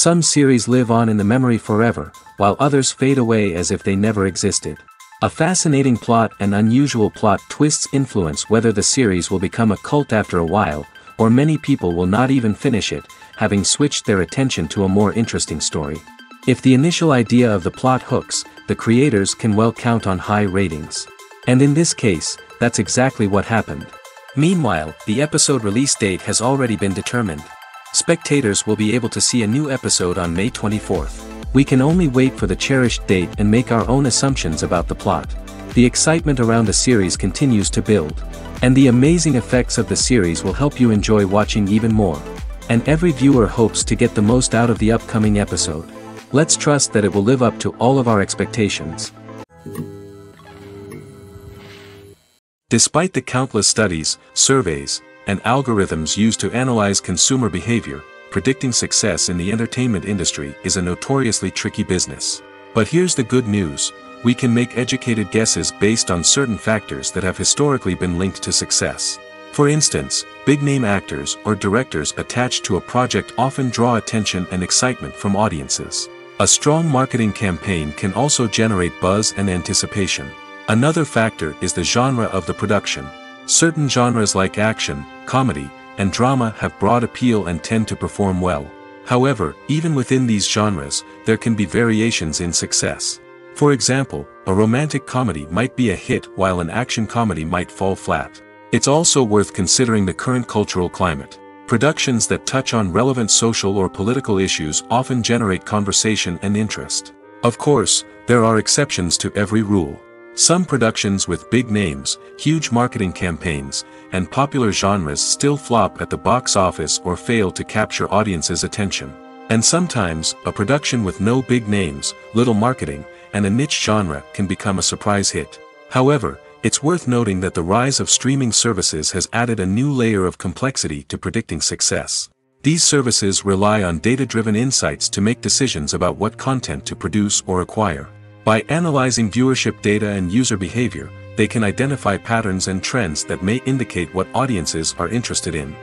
Some series live on in the memory forever, while others fade away as if they never existed. A fascinating plot and unusual plot twists influence whether the series will become a cult after a while, or many people will not even finish it, having switched their attention to a more interesting story. If the initial idea of the plot hooks, the creators can well count on high ratings. And in this case, that's exactly what happened. Meanwhile, the episode release date has already been determined. Spectators will be able to see a new episode on May 24th. We can only wait for the cherished date and make our own assumptions about the plot. The excitement around the series continues to build. And the amazing effects of the series will help you enjoy watching even more. And every viewer hopes to get the most out of the upcoming episode. Let's trust that it will live up to all of our expectations. Despite the countless studies, surveys, and algorithms used to analyze consumer behavior, predicting success in the entertainment industry is a notoriously tricky business. But here's the good news, we can make educated guesses based on certain factors that have historically been linked to success. For instance, big-name actors or directors attached to a project often draw attention and excitement from audiences. A strong marketing campaign can also generate buzz and anticipation. Another factor is the genre of the production. Certain genres like action, comedy, and drama have broad appeal and tend to perform well. However, even within these genres, there can be variations in success. For example, a romantic comedy might be a hit while an action comedy might fall flat. It's also worth considering the current cultural climate. Productions that touch on relevant social or political issues often generate conversation and interest. Of course, there are exceptions to every rule. Some productions with big names, huge marketing campaigns, and popular genres still flop at the box office or fail to capture audiences' attention. And sometimes, a production with no big names, little marketing, and a niche genre can become a surprise hit. However, it's worth noting that the rise of streaming services has added a new layer of complexity to predicting success. These services rely on data-driven insights to make decisions about what content to produce or acquire. By analyzing viewership data and user behavior, they can identify patterns and trends that may indicate what audiences are interested in.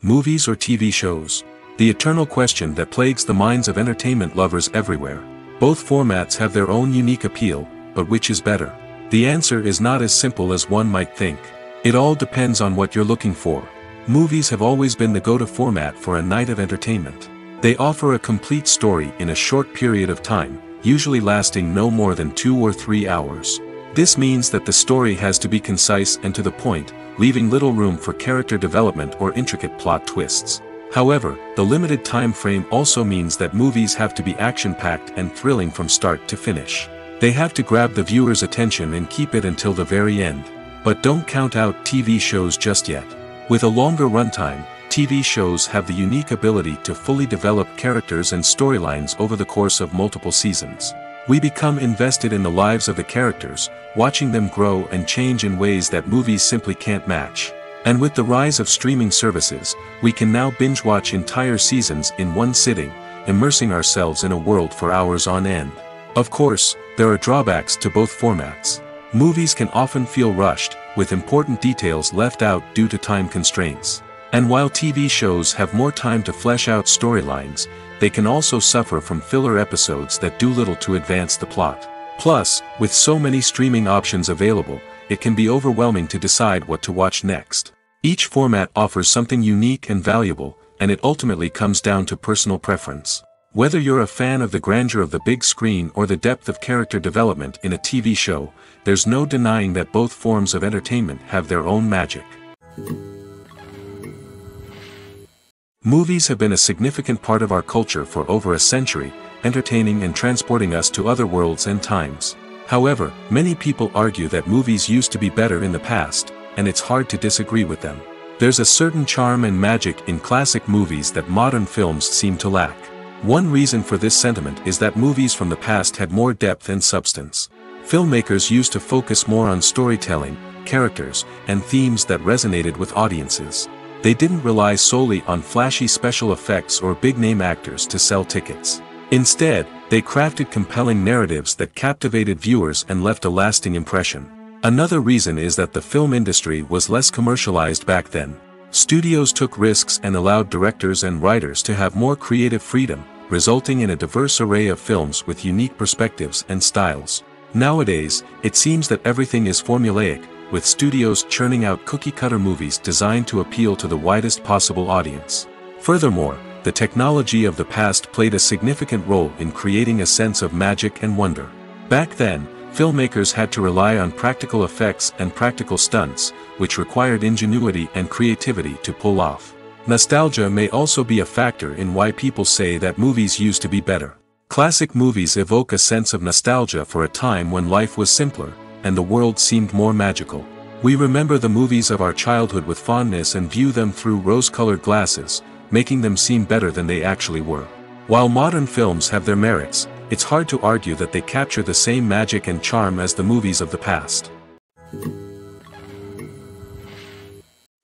Movies or TV shows? The eternal question that plagues the minds of entertainment lovers everywhere. Both formats have their own unique appeal, but which is better? The answer is not as simple as one might think. It all depends on what you're looking for. Movies have always been the go-to format for a night of entertainment. They offer a complete story in a short period of time, usually lasting no more than two or three hours. This means that the story has to be concise and to the point, leaving little room for character development or intricate plot twists. However, the limited time frame also means that movies have to be action-packed and thrilling from start to finish. They have to grab the viewer's attention and keep it until the very end. But don't count out TV shows just yet. With a longer runtime, TV shows have the unique ability to fully develop characters and storylines over the course of multiple seasons. We become invested in the lives of the characters, watching them grow and change in ways that movies simply can't match. And with the rise of streaming services, we can now binge-watch entire seasons in one sitting, immersing ourselves in a world for hours on end. Of course, there are drawbacks to both formats. Movies can often feel rushed, with important details left out due to time constraints. And while TV shows have more time to flesh out storylines, they can also suffer from filler episodes that do little to advance the plot. Plus, with so many streaming options available, it can be overwhelming to decide what to watch next. Each format offers something unique and valuable, and it ultimately comes down to personal preference. Whether you're a fan of the grandeur of the big screen or the depth of character development in a TV show, there's no denying that both forms of entertainment have their own magic. Movies have been a significant part of our culture for over a century, entertaining and transporting us to other worlds and times. However, many people argue that movies used to be better in the past, and it's hard to disagree with them. There's a certain charm and magic in classic movies that modern films seem to lack. One reason for this sentiment is that movies from the past had more depth and substance. Filmmakers used to focus more on storytelling, characters, and themes that resonated with audiences. They didn't rely solely on flashy special effects or big-name actors to sell tickets. Instead, they crafted compelling narratives that captivated viewers and left a lasting impression. Another reason is that the film industry was less commercialized back then. Studios took risks and allowed directors and writers to have more creative freedom, resulting in a diverse array of films with unique perspectives and styles. Nowadays, it seems that everything is formulaic, with studios churning out cookie-cutter movies designed to appeal to the widest possible audience. Furthermore, the technology of the past played a significant role in creating a sense of magic and wonder. Back then, filmmakers had to rely on practical effects and practical stunts, which required ingenuity and creativity to pull off. Nostalgia may also be a factor in why people say that movies used to be better. Classic movies evoke a sense of nostalgia for a time when life was simpler, and the world seemed more magical. We remember the movies of our childhood with fondness and view them through rose-colored glasses, making them seem better than they actually were. While modern films have their merits, it's hard to argue that they capture the same magic and charm as the movies of the past.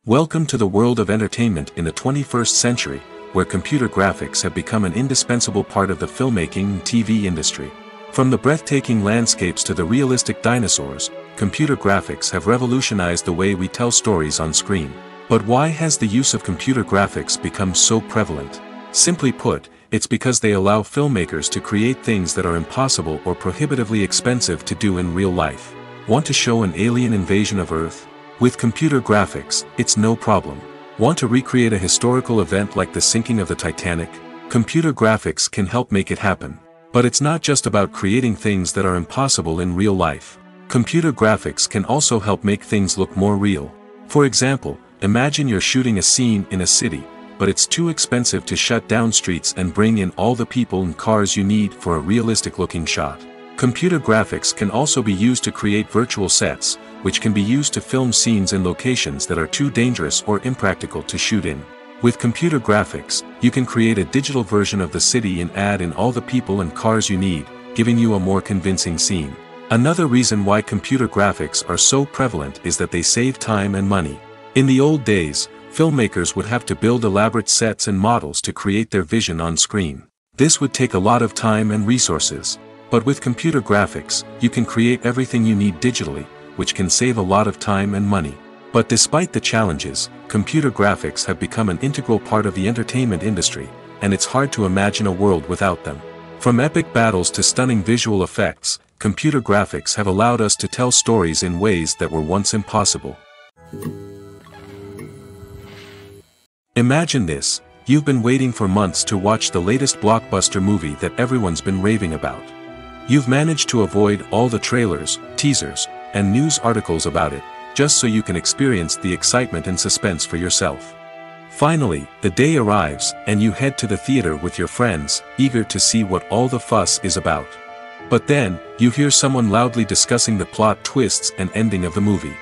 Welcome to the world of entertainment in the 21st century, where computer graphics have become an indispensable part of the filmmaking and TV industry. From the breathtaking landscapes to the realistic dinosaurs, computer graphics have revolutionized the way we tell stories on screen. But why has the use of computer graphics become so prevalent? Simply put, it's because they allow filmmakers to create things that are impossible or prohibitively expensive to do in real life. Want to show an alien invasion of Earth? With computer graphics, it's no problem. Want to recreate a historical event like the sinking of the Titanic? Computer graphics can help make it happen. But it's not just about creating things that are impossible in real life. Computer graphics can also help make things look more real. For example, imagine you're shooting a scene in a city, but it's too expensive to shut down streets and bring in all the people and cars you need for a realistic looking shot. Computer graphics can also be used to create virtual sets, which can be used to film scenes in locations that are too dangerous or impractical to shoot in. With computer graphics, you can create a digital version of the city and add in all the people and cars you need, giving you a more convincing scene. Another reason why computer graphics are so prevalent is that they save time and money. In the old days, filmmakers would have to build elaborate sets and models to create their vision on screen. This would take a lot of time and resources. But with computer graphics, you can create everything you need digitally, which can save a lot of time and money. But despite the challenges, computer graphics have become an integral part of the entertainment industry, and it's hard to imagine a world without them. From epic battles to stunning visual effects, computer graphics have allowed us to tell stories in ways that were once impossible. Imagine this, you've been waiting for months to watch the latest blockbuster movie that everyone's been raving about. You've managed to avoid all the trailers, teasers, and news articles about it, just so you can experience the excitement and suspense for yourself. Finally, the day arrives, and you head to the theater with your friends, eager to see what all the fuss is about. But then, you hear someone loudly discussing the plot twists and ending of the movie.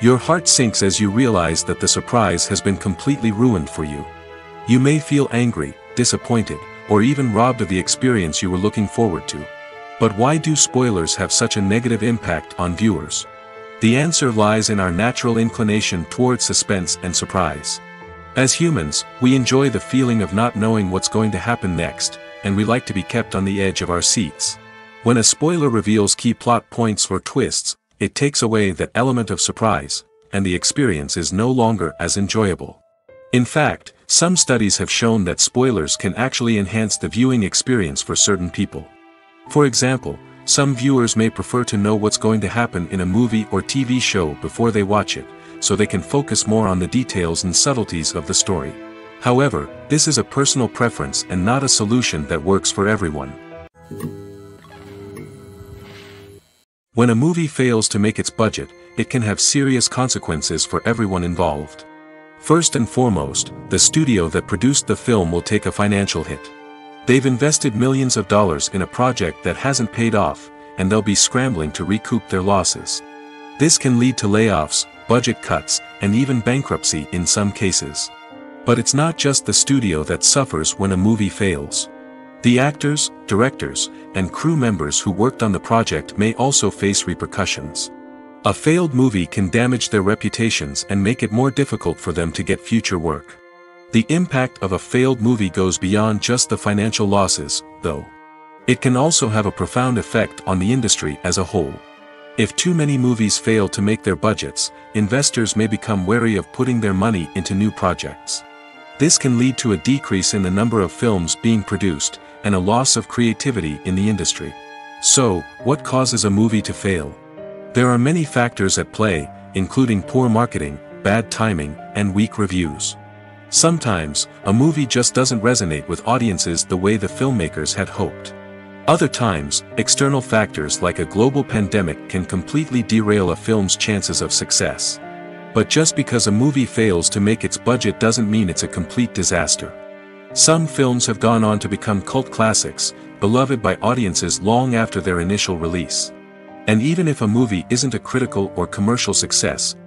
Your heart sinks as you realize that the surprise has been completely ruined for you. You may feel angry, disappointed, or even robbed of the experience you were looking forward to. But why do spoilers have such a negative impact on viewers? The answer lies in our natural inclination towards suspense and surprise. As humans, we enjoy the feeling of not knowing what's going to happen next, and we like to be kept on the edge of our seats. When a spoiler reveals key plot points or twists, it takes away that element of surprise, and the experience is no longer as enjoyable. In fact, some studies have shown that spoilers can actually enhance the viewing experience for certain people. For example, some viewers may prefer to know what's going to happen in a movie or TV show before they watch it, so they can focus more on the details and subtleties of the story. However, this is a personal preference and not a solution that works for everyone. When a movie fails to make its budget, it can have serious consequences for everyone involved. First and foremost, the studio that produced the film will take a financial hit. They've invested millions of dollars in a project that hasn't paid off, and they'll be scrambling to recoup their losses. This can lead to layoffs, budget cuts, and even bankruptcy in some cases. But it's not just the studio that suffers when a movie fails. The actors, directors, and crew members who worked on the project may also face repercussions. A failed movie can damage their reputations and make it more difficult for them to get future work. The impact of a failed movie goes beyond just the financial losses, though. It can also have a profound effect on the industry as a whole. If too many movies fail to make their budgets, investors may become wary of putting their money into new projects. This can lead to a decrease in the number of films being produced, and a loss of creativity in the industry. So, what causes a movie to fail? There are many factors at play, including poor marketing, bad timing, and weak reviews. Sometimes, a movie just doesn't resonate with audiences the way the filmmakers had hoped. Other times, external factors like a global pandemic can completely derail a film's chances of success. But just because a movie fails to make its budget doesn't mean it's a complete disaster. Some films have gone on to become cult classics, beloved by audiences long after their initial release. And even if a movie isn't a critical or commercial success,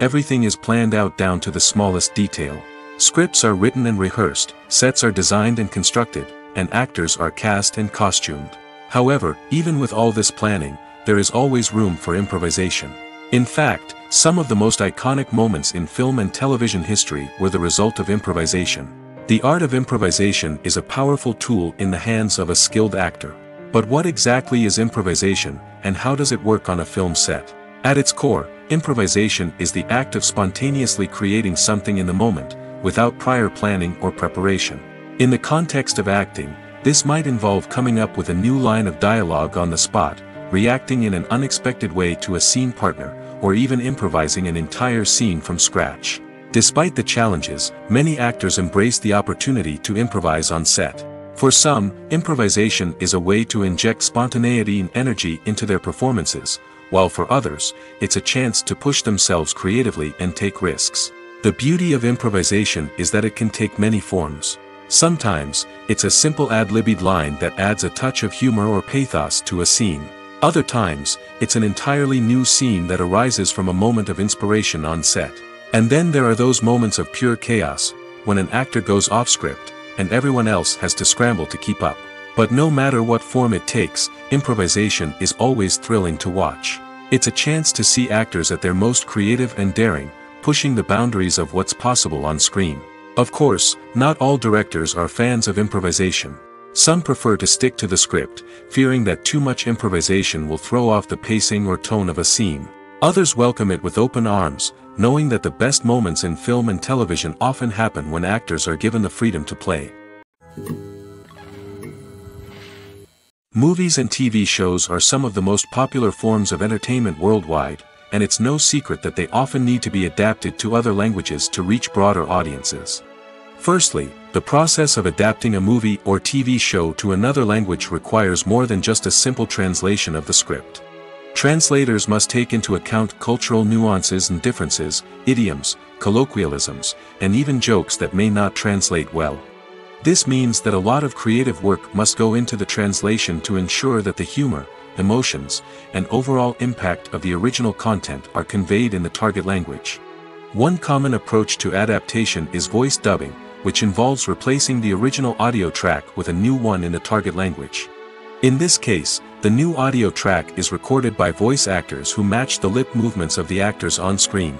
everything is planned out down to the smallest detail. Scripts are written and rehearsed, sets are designed and constructed, and actors are cast and costumed. However, even with all this planning, there is always room for improvisation. In fact, some of the most iconic moments in film and television history were the result of improvisation. The art of improvisation is a powerful tool in the hands of a skilled actor. But what exactly is improvisation, and how does it work on a film set? At its core, improvisation is the act of spontaneously creating something in the moment, without prior planning or preparation. In the context of acting, this might involve coming up with a new line of dialogue on the spot, reacting in an unexpected way to a scene partner, or even improvising an entire scene from scratch. Despite the challenges, many actors embrace the opportunity to improvise on set. For some, improvisation is a way to inject spontaneity and energy into their performances, while for others, it's a chance to push themselves creatively and take risks. The beauty of improvisation is that it can take many forms. Sometimes, it's a simple ad-libbed line that adds a touch of humor or pathos to a scene. Other times, it's an entirely new scene that arises from a moment of inspiration on set. And then there are those moments of pure chaos, when an actor goes off script, and everyone else has to scramble to keep up. But no matter what form it takes, improvisation is always thrilling to watch. It's a chance to see actors at their most creative and daring, pushing the boundaries of what's possible on screen. Of course, not all directors are fans of improvisation. Some prefer to stick to the script, fearing that too much improvisation will throw off the pacing or tone of a scene. Others welcome it with open arms, knowing that the best moments in film and television often happen when actors are given the freedom to play. Movies and TV shows are some of the most popular forms of entertainment worldwide, and it's no secret that they often need to be adapted to other languages to reach broader audiences. Firstly, the process of adapting a movie or TV show to another language requires more than just a simple translation of the script. Translators must take into account cultural nuances and differences, idioms, colloquialisms, and even jokes that may not translate well. This means that a lot of creative work must go into the translation to ensure that the humor, emotions, and overall impact of the original content are conveyed in the target language. One common approach to adaptation is voice dubbing, which involves replacing the original audio track with a new one in the target language. In this case, the new audio track is recorded by voice actors who match the lip movements of the actors on screen.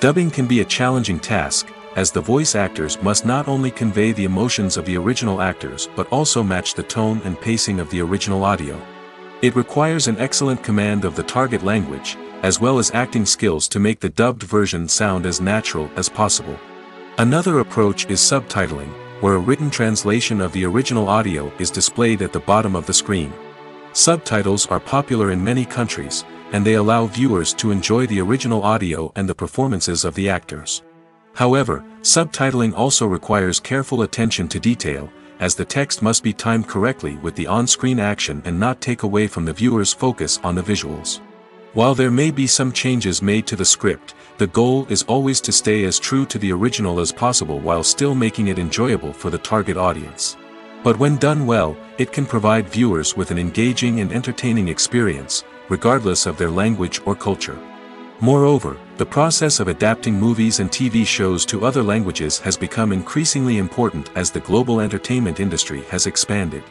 Dubbing can be a challenging task, as the voice actors must not only convey the emotions of the original actors but also match the tone and pacing of the original audio. It requires an excellent command of the target language, as well as acting skills to make the dubbed version sound as natural as possible. Another approach is subtitling, where a written translation of the original audio is displayed at the bottom of the screen. Subtitles are popular in many countries, and they allow viewers to enjoy the original audio and the performances of the actors. However, subtitling also requires careful attention to detail, as the text must be timed correctly with the on-screen action and not take away from the viewer's focus on the visuals. While there may be some changes made to the script, the goal is always to stay as true to the original as possible while still making it enjoyable for the target audience. But when done well, it can provide viewers with an engaging and entertaining experience, regardless of their language or culture. Moreover, the process of adapting movies and TV shows to other languages has become increasingly important as the global entertainment industry has expanded.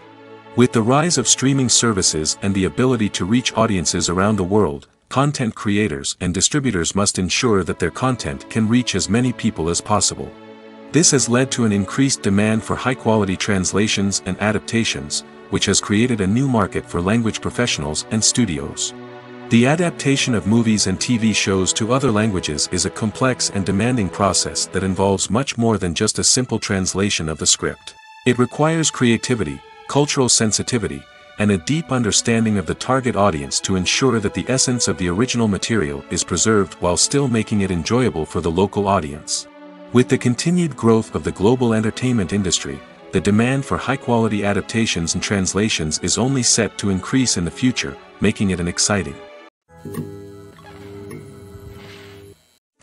With the rise of streaming services and the ability to reach audiences around the world, content creators and distributors must ensure that their content can reach as many people as possible. This has led to an increased demand for high-quality translations and adaptations, which has created a new market for language professionals and studios. The adaptation of movies and TV shows to other languages is a complex and demanding process that involves much more than just a simple translation of the script. It requires creativity, cultural sensitivity, and a deep understanding of the target audience to ensure that the essence of the original material is preserved while still making it enjoyable for the local audience. With the continued growth of the global entertainment industry, the demand for high-quality adaptations and translations is only set to increase in the future, making it an exciting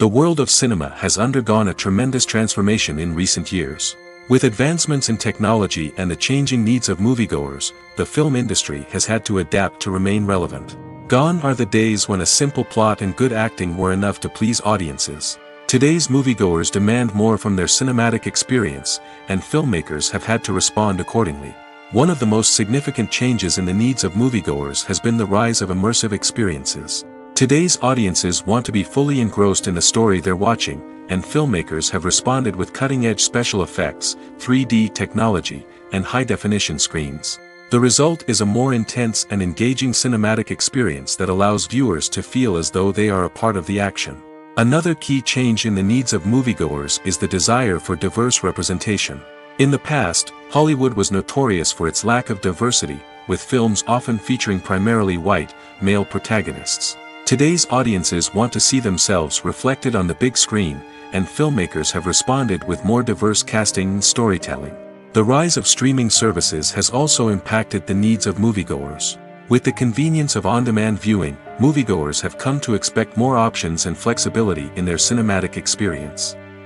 the world of cinema has undergone a tremendous transformation in recent years. With advancements in technology and the changing needs of moviegoers, the film industry has had to adapt to remain relevant. Gone are the days when a simple plot and good acting were enough to please audiences. Today's moviegoers demand more from their cinematic experience, and filmmakers have had to respond accordingly. One of the most significant changes in the needs of moviegoers has been the rise of immersive experiences. Today's audiences want to be fully engrossed in the story they're watching, and filmmakers have responded with cutting-edge special effects, 3D technology, and high-definition screens. The result is a more intense and engaging cinematic experience that allows viewers to feel as though they are a part of the action. Another key change in the needs of moviegoers is the desire for diverse representation. In the past, Hollywood was notorious for its lack of diversity, with films often featuring primarily white, male protagonists. Today's audiences want to see themselves reflected on the big screen, and filmmakers have responded with more diverse casting and storytelling. The rise of streaming services has also impacted the needs of moviegoers. With the convenience of on-demand viewing, moviegoers have come to expect more options and flexibility in their cinematic experience.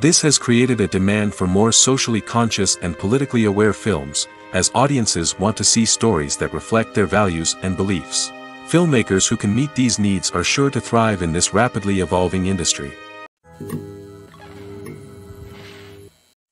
This has created a demand for more socially conscious and politically aware films, as audiences want to see stories that reflect their values and beliefs. Filmmakers who can meet these needs are sure to thrive in this rapidly evolving industry.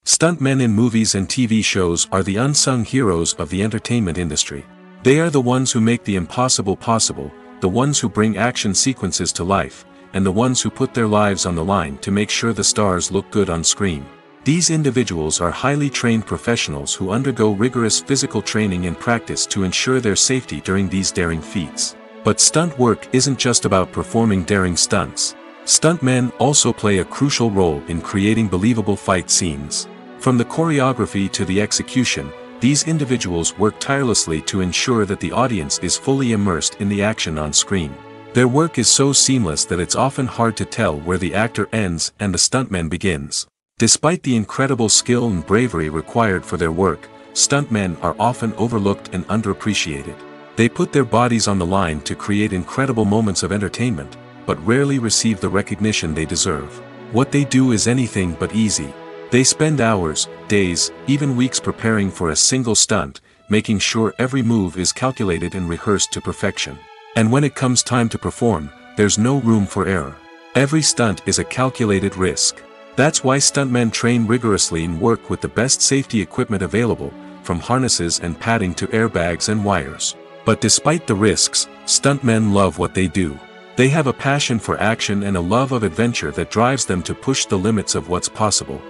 Stuntmen in movies and TV shows are the unsung heroes of the entertainment industry. They are the ones who make the impossible possible, the ones who bring action sequences to life, and the ones who put their lives on the line to make sure the stars look good on screen. These individuals are highly trained professionals who undergo rigorous physical training and practice to ensure their safety during these daring feats. But stunt work isn't just about performing daring stunts. Stuntmen also play a crucial role in creating believable fight scenes. From the choreography to the execution, these individuals work tirelessly to ensure that the audience is fully immersed in the action on screen. Their work is so seamless that it's often hard to tell where the actor ends and the stuntman begins. Despite the incredible skill and bravery required for their work, stuntmen are often overlooked and underappreciated. They put their bodies on the line to create incredible moments of entertainment, but rarely receive the recognition they deserve. What they do is anything but easy. They spend hours, days, even weeks preparing for a single stunt, making sure every move is calculated and rehearsed to perfection. And when it comes time to perform, there's no room for error. Every stunt is a calculated risk. That's why stuntmen train rigorously and work with the best safety equipment available, from harnesses and padding to airbags and wires. But despite the risks, stuntmen love what they do. They have a passion for action and a love of adventure that drives them to push the limits of what's possible.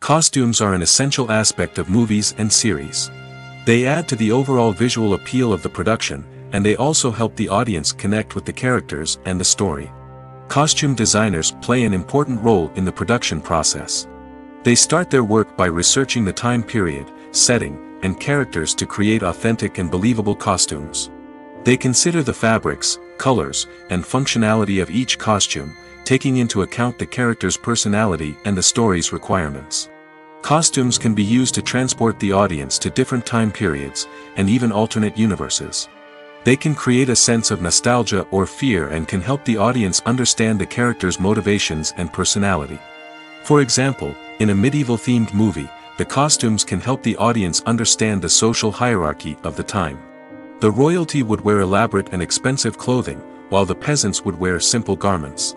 Costumes are an essential aspect of movies and series. They add to the overall visual appeal of the production, and they also help the audience connect with the characters and the story. Costume designers play an important role in the production process. They start their work by researching the time period, setting, and characters to create authentic and believable costumes. They consider the fabrics, colors, and functionality of each costume, taking into account the character's personality and the story's requirements. Costumes can be used to transport the audience to different time periods, and even alternate universes. They can create a sense of nostalgia or fear and can help the audience understand the character's motivations and personality. For example, in a medieval-themed movie, the costumes can help the audience understand the social hierarchy of the time. The royalty would wear elaborate and expensive clothing, while the peasants would wear simple garments.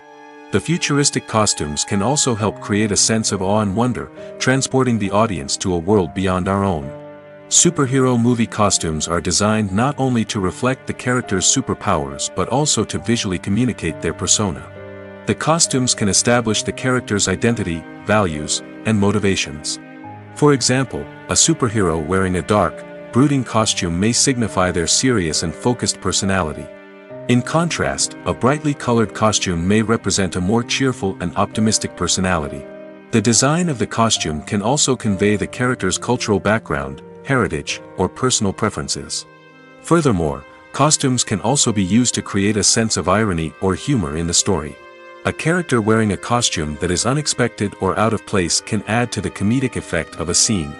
The futuristic costumes can also help create a sense of awe and wonder, transporting the audience to a world beyond our own. Superhero movie costumes are designed not only to reflect the character's superpowers but also to visually communicate their persona. The costumes can establish the character's identity, values, and motivations. For example, a superhero wearing a dark, brooding costume may signify their serious and focused personality. In contrast, a brightly colored costume may represent a more cheerful and optimistic personality. The design of the costume can also convey the character's cultural background, heritage, or personal preferences. Furthermore, costumes can also be used to create a sense of irony or humor in the story. A character wearing a costume that is unexpected or out of place can add to the comedic effect of a scene.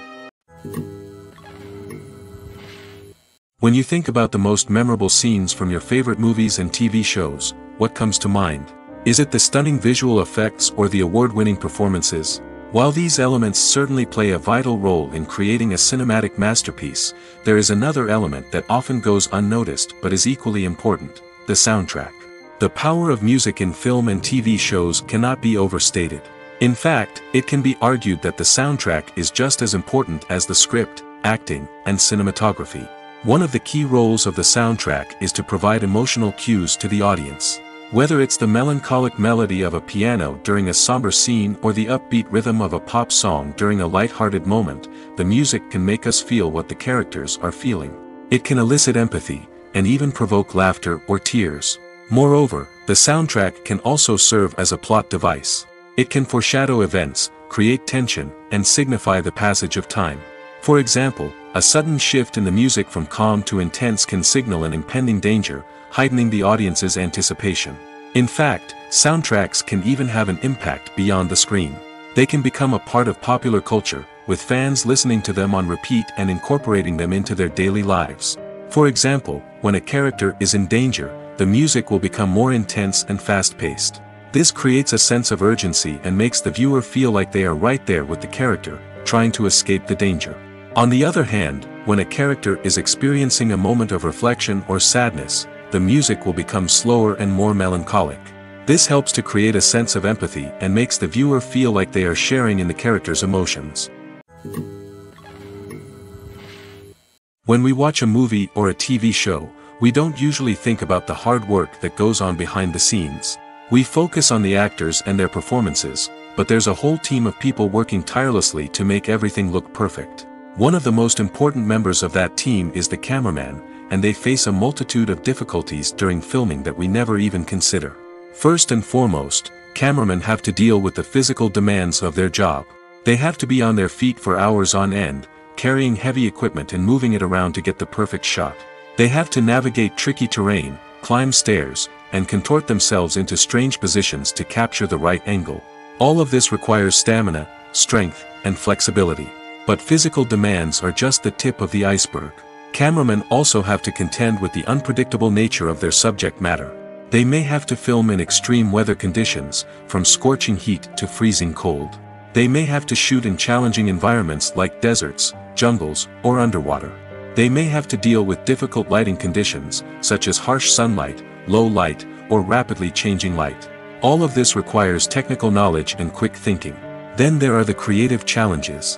When you think about the most memorable scenes from your favorite movies and TV shows, what comes to mind? Is it the stunning visual effects or the award-winning performances? While these elements certainly play a vital role in creating a cinematic masterpiece, there is another element that often goes unnoticed but is equally important, the soundtrack. The power of music in film and TV shows cannot be overstated. In fact, it can be argued that the soundtrack is just as important as the script, acting, and cinematography. One of the key roles of the soundtrack is to provide emotional cues to the audience. Whether it's the melancholic melody of a piano during a somber scene or the upbeat rhythm of a pop song during a light-hearted moment, the music can make us feel what the characters are feeling. It can elicit empathy, and even provoke laughter or tears. Moreover, the soundtrack can also serve as a plot device. It can foreshadow events, create tension, and signify the passage of time. For example, a sudden shift in the music from calm to intense can signal an impending danger, heightening the audience's anticipation. In fact, soundtracks can even have an impact beyond the screen. They can become a part of popular culture, with fans listening to them on repeat and incorporating them into their daily lives. For example, when a character is in danger, the music will become more intense and fast-paced. This creates a sense of urgency and makes the viewer feel like they are right there with the character, trying to escape the danger. On the other hand, when a character is experiencing a moment of reflection or sadness, the music will become slower and more melancholic. This helps to create a sense of empathy and makes the viewer feel like they are sharing in the character's emotions. When we watch a movie or a TV show, we don't usually think about the hard work that goes on behind the scenes. We focus on the actors and their performances, but there's a whole team of people working tirelessly to make everything look perfect. One of the most important members of that team is the cameraman, and they face a multitude of difficulties during filming that we never even consider. First and foremost, cameramen have to deal with the physical demands of their job. They have to be on their feet for hours on end, carrying heavy equipment and moving it around to get the perfect shot. They have to navigate tricky terrain, climb stairs, and contort themselves into strange positions to capture the right angle. All of this requires stamina, strength, and flexibility. But physical demands are just the tip of the iceberg. Cameramen also have to contend with the unpredictable nature of their subject matter. They may have to film in extreme weather conditions, from scorching heat to freezing cold. They may have to shoot in challenging environments like deserts, jungles, or underwater. They may have to deal with difficult lighting conditions, such as harsh sunlight, low light, or rapidly changing light. All of this requires technical knowledge and quick thinking. Then there are the creative challenges.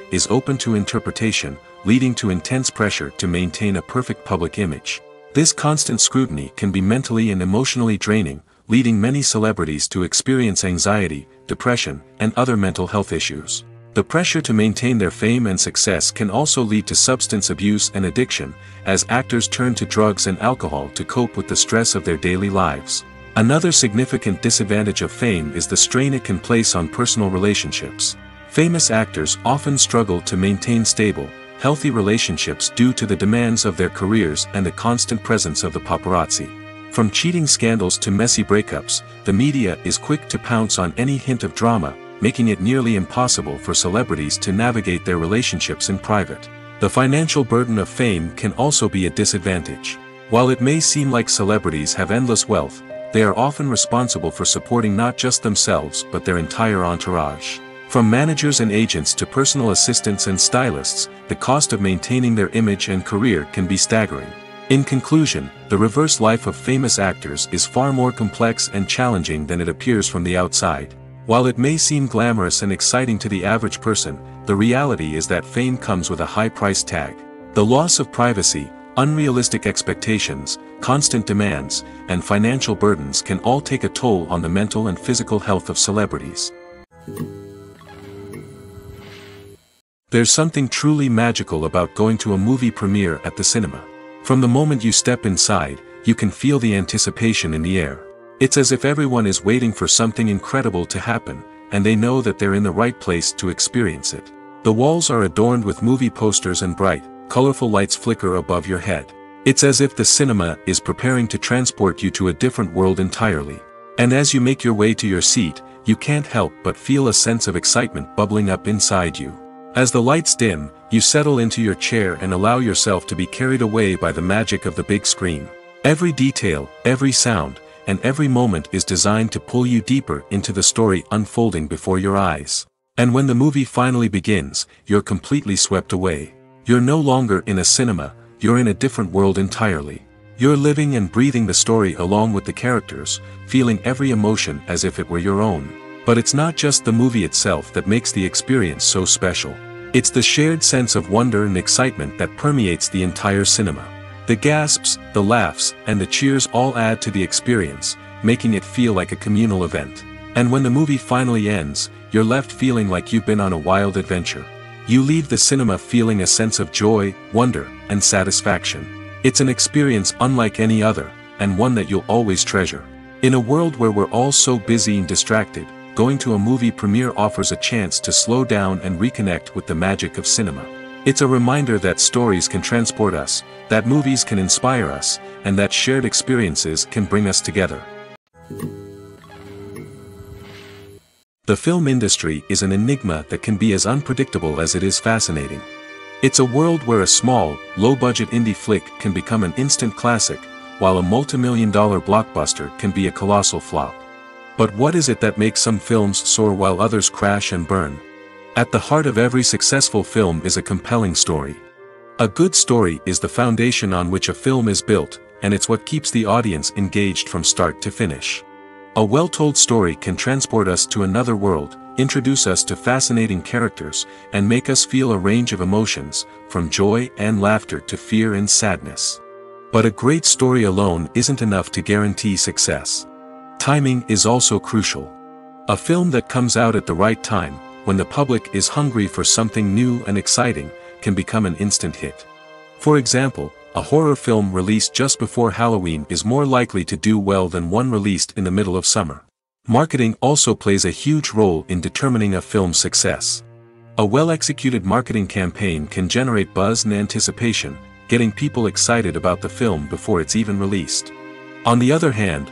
is open to interpretation, leading to intense pressure to maintain a perfect public image. This constant scrutiny can be mentally and emotionally draining, leading many celebrities to experience anxiety, depression, and other mental health issues. The pressure to maintain their fame and success can also lead to substance abuse and addiction, as actors turn to drugs and alcohol to cope with the stress of their daily lives. Another significant disadvantage of fame is the strain it can place on personal relationships. Famous actors often struggle to maintain stable, healthy relationships due to the demands of their careers and the constant presence of the paparazzi. From cheating scandals to messy breakups, the media is quick to pounce on any hint of drama, making it nearly impossible for celebrities to navigate their relationships in private. The financial burden of fame can also be a disadvantage. While it may seem like celebrities have endless wealth, they are often responsible for supporting not just themselves but their entire entourage. From managers and agents to personal assistants and stylists, the cost of maintaining their image and career can be staggering. In conclusion, the reverse life of famous actors is far more complex and challenging than it appears from the outside. While it may seem glamorous and exciting to the average person, the reality is that fame comes with a high price tag. The loss of privacy, unrealistic expectations, constant demands, and financial burdens can all take a toll on the mental and physical health of celebrities. There's something truly magical about going to a movie premiere at the cinema. From the moment you step inside, you can feel the anticipation in the air. It's as if everyone is waiting for something incredible to happen, and they know that they're in the right place to experience it. The walls are adorned with movie posters and bright, colorful lights flicker above your head. It's as if the cinema is preparing to transport you to a different world entirely. And as you make your way to your seat, you can't help but feel a sense of excitement bubbling up inside you. As the lights dim, you settle into your chair and allow yourself to be carried away by the magic of the big screen. Every detail, every sound, and every moment is designed to pull you deeper into the story unfolding before your eyes. And when the movie finally begins, you're completely swept away. You're no longer in a cinema, you're in a different world entirely. You're living and breathing the story along with the characters, feeling every emotion as if it were your own. But it's not just the movie itself that makes the experience so special. It's the shared sense of wonder and excitement that permeates the entire cinema. The gasps, the laughs, and the cheers all add to the experience, making it feel like a communal event. And when the movie finally ends, you're left feeling like you've been on a wild adventure. You leave the cinema feeling a sense of joy, wonder, and satisfaction. It's an experience unlike any other, and one that you'll always treasure. In a world where we're all so busy and distracted, going to a movie premiere offers a chance to slow down and reconnect with the magic of cinema. It's a reminder that stories can transport us, that movies can inspire us, and that shared experiences can bring us together. The film industry is an enigma that can be as unpredictable as it is fascinating. It's a world where a small, low-budget indie flick can become an instant classic, while a multi-million dollar blockbuster can be a colossal flop. But what is it that makes some films soar while others crash and burn? At the heart of every successful film is a compelling story. A good story is the foundation on which a film is built, and it's what keeps the audience engaged from start to finish. A well-told story can transport us to another world, introduce us to fascinating characters, and make us feel a range of emotions, from joy and laughter to fear and sadness. But a great story alone isn't enough to guarantee success. Timing is also crucial. A film that comes out at the right time, when the public is hungry for something new and exciting, can become an instant hit. For example, a horror film released just before Halloween is more likely to do well than one released in the middle of summer. Marketing also plays a huge role in determining a film's success. A well-executed marketing campaign can generate buzz and anticipation, getting people excited about the film before it's even released. On the other hand,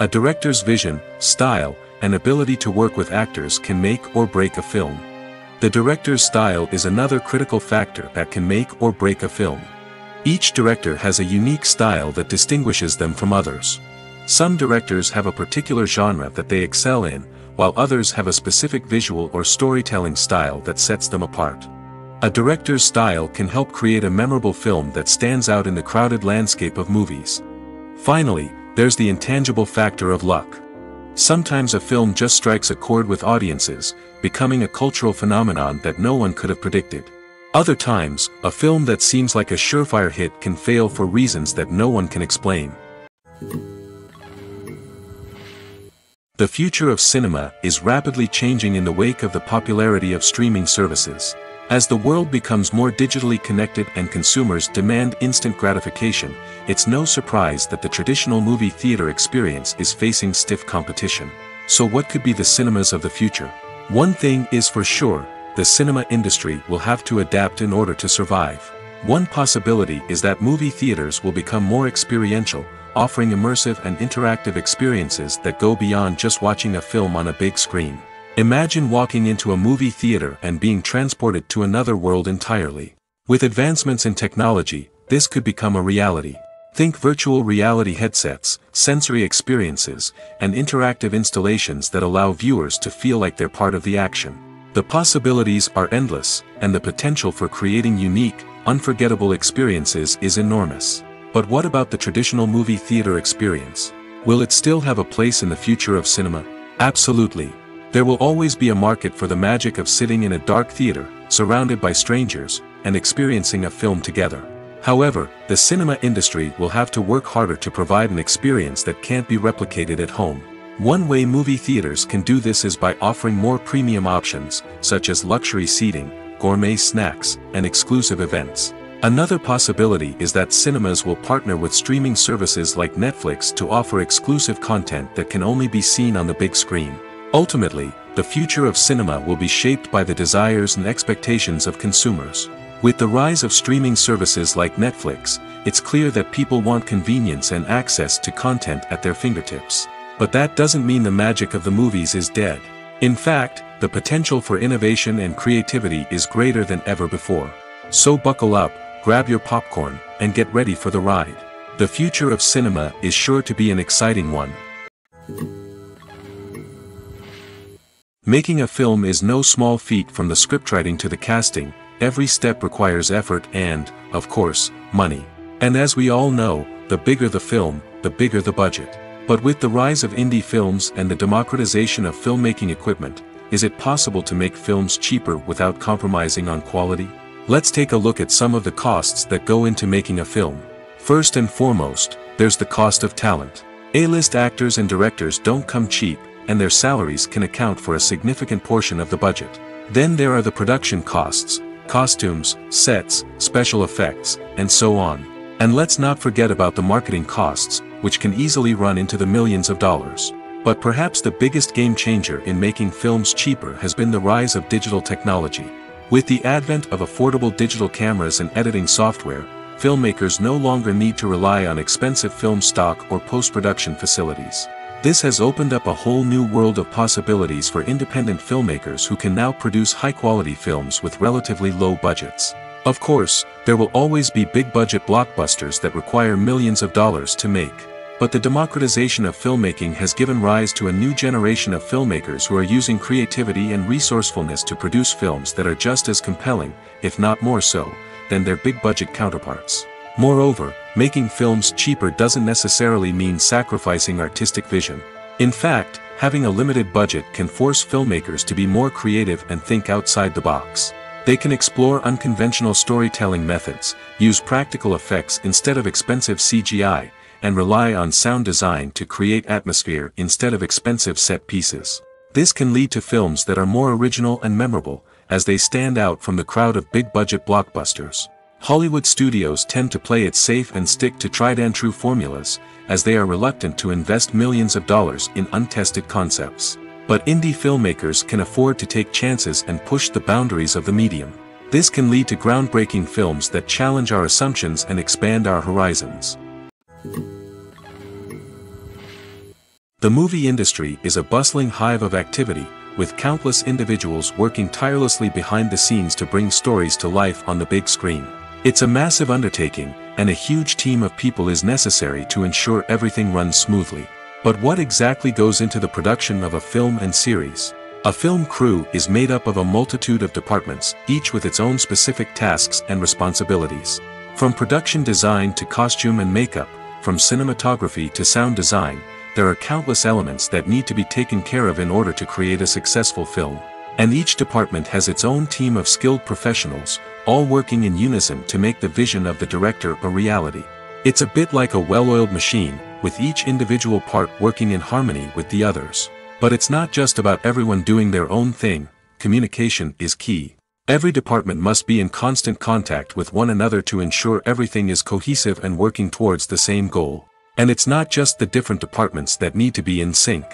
A director's vision, style, and ability to work with actors can make or break a film. The director's style is another critical factor that can make or break a film. Each director has a unique style that distinguishes them from others. Some directors have a particular genre that they excel in, while others have a specific visual or storytelling style that sets them apart. A director's style can help create a memorable film that stands out in the crowded landscape of movies. Finally, there's the intangible factor of luck. Sometimes a film just strikes a chord with audiences, becoming a cultural phenomenon that no one could have predicted. Other times, a film that seems like a surefire hit can fail for reasons that no one can explain. The future of cinema is rapidly changing in the wake of the popularity of streaming services. As the world becomes more digitally connected and consumers demand instant gratification, it's no surprise that the traditional movie theater experience is facing stiff competition. So what could be the cinemas of the future? One thing is for sure, the cinema industry will have to adapt in order to survive. One possibility is that movie theaters will become more experiential, offering immersive and interactive experiences that go beyond just watching a film on a big screen. Imagine walking into a movie theater and being transported to another world entirely. With advancements in technology, this could become a reality. Think virtual reality headsets, sensory experiences, and interactive installations that allow viewers to feel like they're part of the action. The possibilities are endless, and the potential for creating unique, unforgettable experiences is enormous. But what about the traditional movie theater experience? Will it still have a place in the future of cinema? Absolutely. There will always be a market for the magic of sitting in a dark theater, surrounded by strangers, and experiencing a film together. However, the cinema industry will have to work harder to provide an experience that can't be replicated at home. One way movie theaters can do this is by offering more premium options, such as luxury seating, gourmet snacks, and exclusive events. Another possibility is that cinemas will partner with streaming services like Netflix to offer exclusive content that can only be seen on the big screen. Ultimately, the future of cinema will be shaped by the desires and expectations of consumers. With the rise of streaming services like Netflix, it's clear that people want convenience and access to content at their fingertips. But that doesn't mean the magic of the movies is dead. In fact, the potential for innovation and creativity is greater than ever before. So buckle up, grab your popcorn, and get ready for the ride. The future of cinema is sure to be an exciting one. Making a film is no small feat from the scriptwriting to the casting, every step requires effort and, of course, money. And as we all know, the bigger the film, the bigger the budget. But with the rise of indie films and the democratization of filmmaking equipment, is it possible to make films cheaper without compromising on quality? Let's take a look at some of the costs that go into making a film. First and foremost, there's the cost of talent. A-list actors and directors don't come cheap, and their salaries can account for a significant portion of the budget. Then there are the production costs, costumes, sets, special effects, and so on. And let's not forget about the marketing costs, which can easily run into the millions of dollars. But perhaps the biggest game changer in making films cheaper has been the rise of digital technology. With the advent of affordable digital cameras and editing software, filmmakers no longer need to rely on expensive film stock or post-production facilities. This has opened up a whole new world of possibilities for independent filmmakers who can now produce high-quality films with relatively low budgets. Of course, there will always be big-budget blockbusters that require millions of dollars to make. But the democratization of filmmaking has given rise to a new generation of filmmakers who are using creativity and resourcefulness to produce films that are just as compelling, if not more so, than their big-budget counterparts. Moreover, making films cheaper doesn't necessarily mean sacrificing artistic vision. In fact, having a limited budget can force filmmakers to be more creative and think outside the box. They can explore unconventional storytelling methods, use practical effects instead of expensive CGI, and rely on sound design to create atmosphere instead of expensive set pieces. This can lead to films that are more original and memorable, as they stand out from the crowd of big-budget blockbusters. Hollywood studios tend to play it safe and stick to tried-and-true formulas, as they are reluctant to invest millions of dollars in untested concepts. But indie filmmakers can afford to take chances and push the boundaries of the medium. This can lead to groundbreaking films that challenge our assumptions and expand our horizons. The movie industry is a bustling hive of activity, with countless individuals working tirelessly behind the scenes to bring stories to life on the big screen. It's a massive undertaking, and a huge team of people is necessary to ensure everything runs smoothly. But what exactly goes into the production of a film and series? A film crew is made up of a multitude of departments, each with its own specific tasks and responsibilities. From production design to costume and makeup, from cinematography to sound design, there are countless elements that need to be taken care of in order to create a successful film. And each department has its own team of skilled professionals, all working in unison to make the vision of the director a reality. It's a bit like a well-oiled machine, with each individual part working in harmony with the others. But it's not just about everyone doing their own thing, communication is key. Every department must be in constant contact with one another to ensure everything is cohesive and working towards the same goal. And it's not just the different departments that need to be in sync.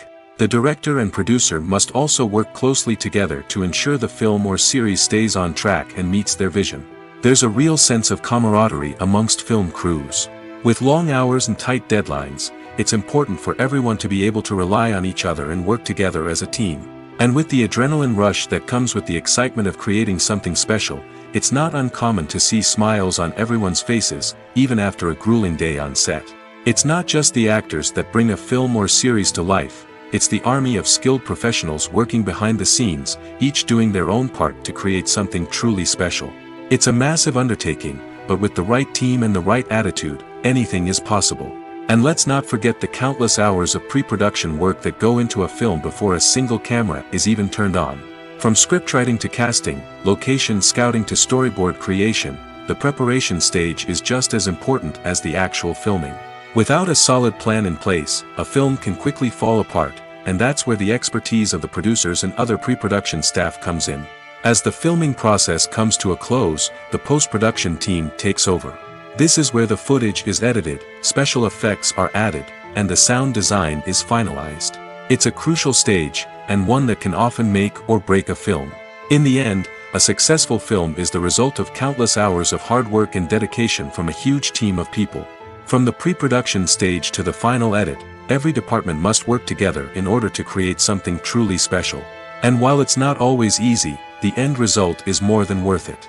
The director and producer must also work closely together to ensure the film or series stays on track and meets their vision. There's a real sense of camaraderie amongst film crews. With long hours and tight deadlines, it's important for everyone to be able to rely on each other and work together as a team. And with the adrenaline rush that comes with the excitement of creating something special, it's not uncommon to see smiles on everyone's faces, even after a grueling day on set. It's not just the actors that bring a film or series to life, it's the army of skilled professionals working behind the scenes, each doing their own part to create something truly special. It's a massive undertaking, but with the right team and the right attitude, anything is possible. And let's not forget the countless hours of pre-production work that go into a film before a single camera is even turned on. From scriptwriting to casting, location scouting to storyboard creation, the preparation stage is just as important as the actual filming. Without a solid plan in place, a film can quickly fall apart, and that's where the expertise of the producers and other pre-production staff comes in. As the filming process comes to a close, the post-production team takes over. This is where the footage is edited, special effects are added, and the sound design is finalized. It's a crucial stage, and one that can often make or break a film. In the end, a successful film is the result of countless hours of hard work and dedication from a huge team of people. From the pre-production stage to the final edit, every department must work together in order to create something truly special. And while it's not always easy, the end result is more than worth it.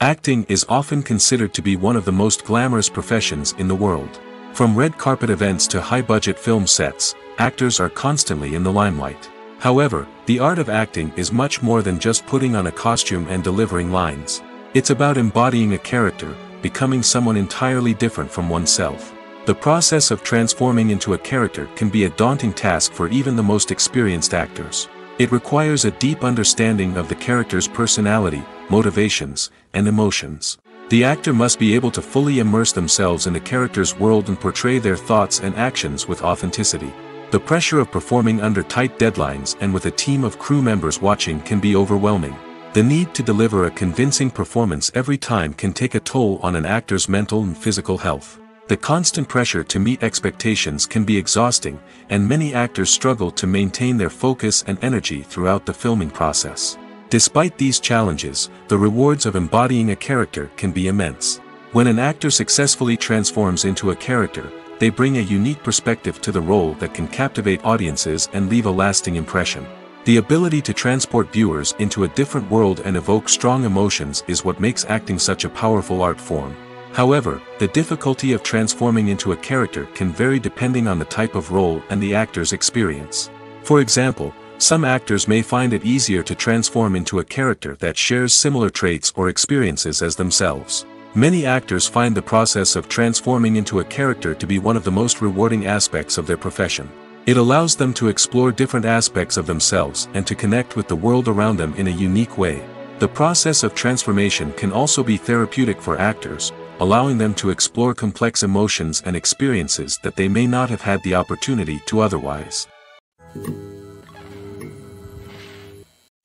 Acting is often considered to be one of the most glamorous professions in the world. From red carpet events to high-budget film sets, actors are constantly in the limelight. However, the art of acting is much more than just putting on a costume and delivering lines. It's about embodying a character, becoming someone entirely different from oneself. The process of transforming into a character can be a daunting task for even the most experienced actors. It requires a deep understanding of the character's personality, motivations, and emotions. The actor must be able to fully immerse themselves in the character's world and portray their thoughts and actions with authenticity. The pressure of performing under tight deadlines and with a team of crew members watching can be overwhelming. The need to deliver a convincing performance every time can take a toll on an actor's mental and physical health. The constant pressure to meet expectations can be exhausting, and many actors struggle to maintain their focus and energy throughout the filming process. Despite these challenges, the rewards of embodying a character can be immense. When an actor successfully transforms into a character, they bring a unique perspective to the role that can captivate audiences and leave a lasting impression. The ability to transport viewers into a different world and evoke strong emotions is what makes acting such a powerful art form. However, the difficulty of transforming into a character can vary depending on the type of role and the actor's experience. For example, some actors may find it easier to transform into a character that shares similar traits or experiences as themselves. Many actors find the process of transforming into a character to be one of the most rewarding aspects of their profession. It allows them to explore different aspects of themselves and to connect with the world around them in a unique way. The process of transformation can also be therapeutic for actors, allowing them to explore complex emotions and experiences that they may not have had the opportunity to otherwise.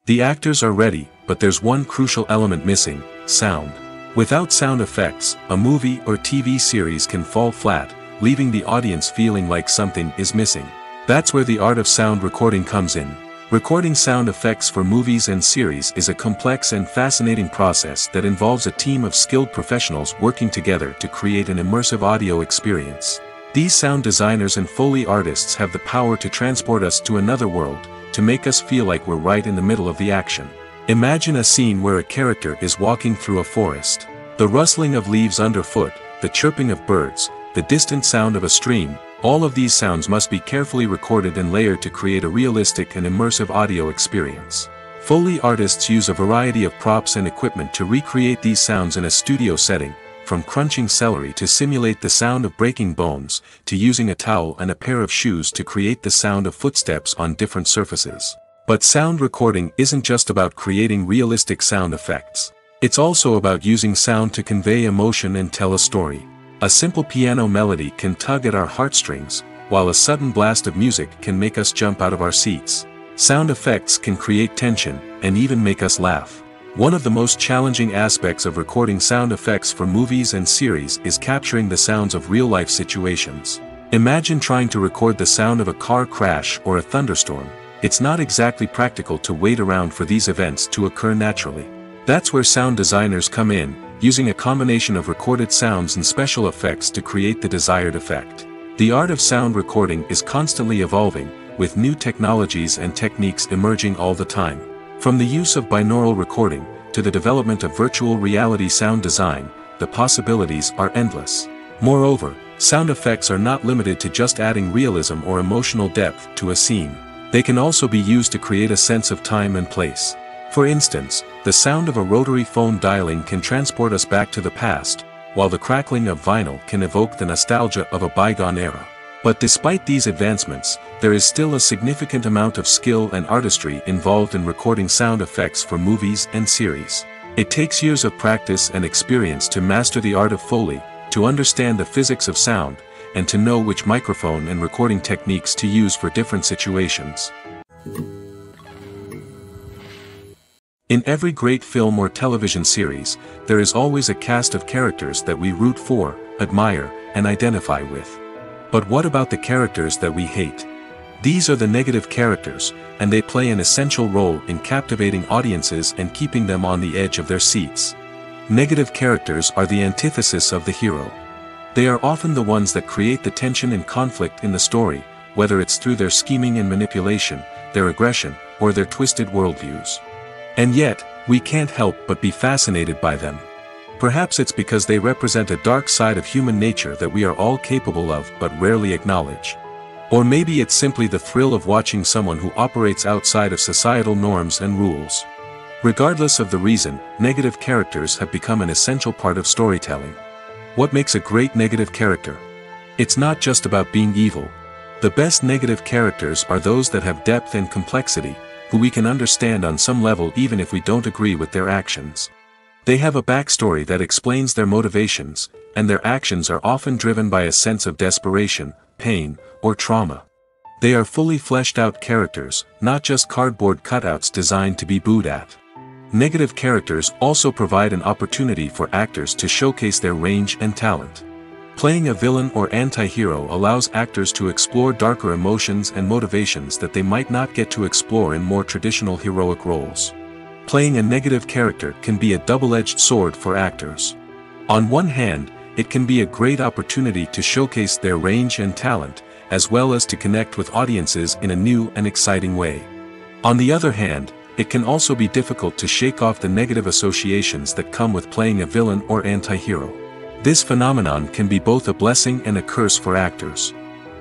The actors are ready, but there's one crucial element missing, sound. Without sound effects, a movie or TV series can fall flat, leaving the audience feeling like something is missing. That's where the art of sound recording comes in. Recording sound effects for movies and series is a complex and fascinating process that involves a team of skilled professionals working together to create an immersive audio experience. These sound designers and Foley artists have the power to transport us to another world, to make us feel like we're right in the middle of the action. Imagine a scene where a character is walking through a forest. The rustling of leaves underfoot, the chirping of birds, the distant sound of a stream, all of these sounds must be carefully recorded and layered to create a realistic and immersive audio experience. Foley artists use a variety of props and equipment to recreate these sounds in a studio setting, from crunching celery to simulate the sound of breaking bones, to using a towel and a pair of shoes to create the sound of footsteps on different surfaces. But sound recording isn't just about creating realistic sound effects. It's also about using sound to convey emotion and tell a story. A simple piano melody can tug at our heartstrings, while a sudden blast of music can make us jump out of our seats. Sound effects can create tension, and even make us laugh. One of the most challenging aspects of recording sound effects for movies and series is capturing the sounds of real-life situations. Imagine trying to record the sound of a car crash or a thunderstorm, it's not exactly practical to wait around for these events to occur naturally. That's where sound designers come in, using a combination of recorded sounds and special effects to create the desired effect. The art of sound recording is constantly evolving, with new technologies and techniques emerging all the time. From the use of binaural recording, to the development of virtual reality sound design, the possibilities are endless. Moreover, sound effects are not limited to just adding realism or emotional depth to a scene. They can also be used to create a sense of time and place. For instance, the sound of a rotary phone dialing can transport us back to the past, while the crackling of vinyl can evoke the nostalgia of a bygone era. But despite these advancements, there is still a significant amount of skill and artistry involved in recording sound effects for movies and series. It takes years of practice and experience to master the art of Foley, to understand the physics of sound, and to know which microphone and recording techniques to use for different situations. In every great film or television series, there is always a cast of characters that we root for, admire, and identify with. But what about the characters that we hate? These are the negative characters, and they play an essential role in captivating audiences and keeping them on the edge of their seats. Negative characters are the antithesis of the hero. They are often the ones that create the tension and conflict in the story, whether it's through their scheming and manipulation, their aggression, or their twisted worldviews. And yet, we can't help but be fascinated by them. Perhaps it's because they represent a dark side of human nature that we are all capable of but rarely acknowledge. Or maybe it's simply the thrill of watching someone who operates outside of societal norms and rules. Regardless of the reason, negative characters have become an essential part of storytelling. What makes a great negative character? It's not just about being evil. The best negative characters are those that have depth and complexity, who we can understand on some level even if we don't agree with their actions. They have a backstory that explains their motivations, and their actions are often driven by a sense of desperation, pain, or trauma. They are fully fleshed out characters, not just cardboard cutouts designed to be booed at. Negative characters also provide an opportunity for actors to showcase their range and talent. Playing a villain or anti-hero allows actors to explore darker emotions and motivations that they might not get to explore in more traditional heroic roles. Playing a negative character can be a double-edged sword for actors. On one hand, it can be a great opportunity to showcase their range and talent, as well as to connect with audiences in a new and exciting way. On the other hand, it can also be difficult to shake off the negative associations that come with playing a villain or anti-hero. This phenomenon can be both a blessing and a curse for actors.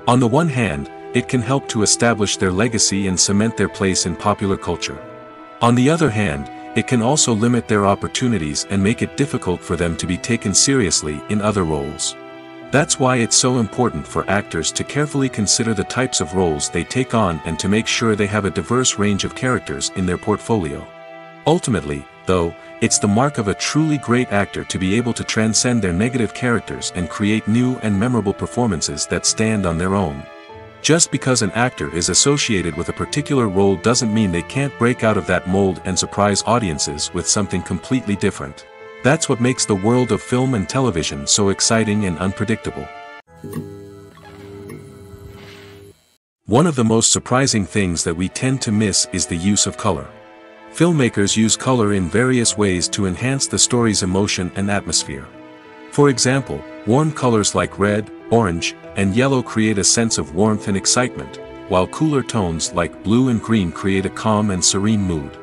On the one hand, it can help to establish their legacy and cement their place in popular culture. On the other hand, it can also limit their opportunities and make it difficult for them to be taken seriously in other roles. That's why it's so important for actors to carefully consider the types of roles they take on and to make sure they have a diverse range of characters in their portfolio. Ultimately, though, it's the mark of a truly great actor to be able to transcend their negative characters and create new and memorable performances that stand on their own. Just because an actor is associated with a particular role doesn't mean they can't break out of that mold and surprise audiences with something completely different. That's what makes the world of film and television so exciting and unpredictable. One of the most surprising things that we tend to miss is the use of color. Filmmakers use color in various ways to enhance the story's emotion and atmosphere. For example, warm colors like red, orange, and yellow create a sense of warmth and excitement, while cooler tones like blue and green create a calm and serene mood.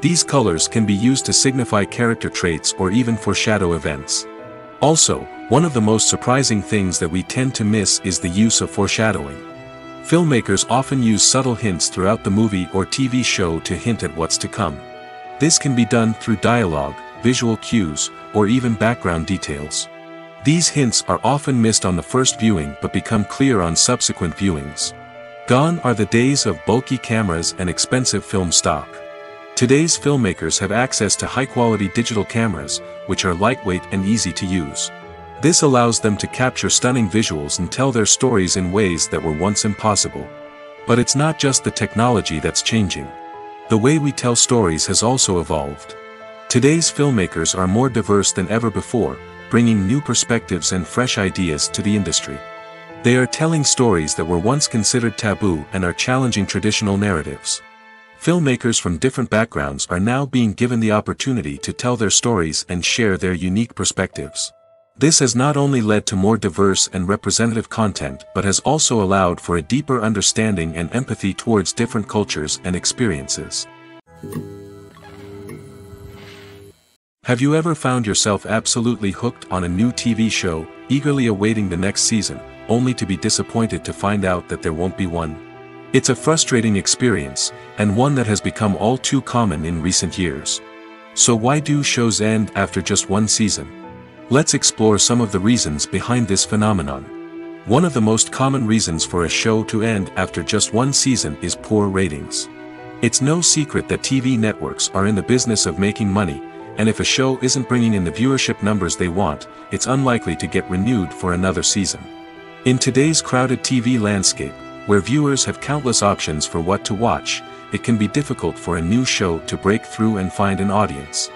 These colors can be used to signify character traits or even foreshadow events. Also, one of the most surprising things that we tend to miss is the use of foreshadowing. Filmmakers often use subtle hints throughout the movie or TV show to hint at what's to come. This can be done through dialogue, visual cues, or even background details. These hints are often missed on the first viewing but become clear on subsequent viewings. Gone are the days of bulky cameras and expensive film stock. Today's filmmakers have access to high-quality digital cameras, which are lightweight and easy to use. This allows them to capture stunning visuals and tell their stories in ways that were once impossible. But it's not just the technology that's changing. The way we tell stories has also evolved. Today's filmmakers are more diverse than ever before, bringing new perspectives and fresh ideas to the industry. They are telling stories that were once considered taboo and are challenging traditional narratives. Filmmakers from different backgrounds are now being given the opportunity to tell their stories and share their unique perspectives. This has not only led to more diverse and representative content but has also allowed for a deeper understanding and empathy towards different cultures and experiences. Have you ever found yourself absolutely hooked on a new TV show, eagerly awaiting the next season, only to be disappointed to find out that there won't be one? It's a frustrating experience, and one that has become all too common in recent years. So why do shows end after just one season? Let's explore some of the reasons behind this phenomenon. One of the most common reasons for a show to end after just one season is poor ratings. It's no secret that TV networks are in the business of making money, and if a show isn't bringing in the viewership numbers they want, it's unlikely to get renewed for another season. In today's crowded TV landscape, where viewers have countless options for what to watch, it can be difficult for a new show to break through and find an audience.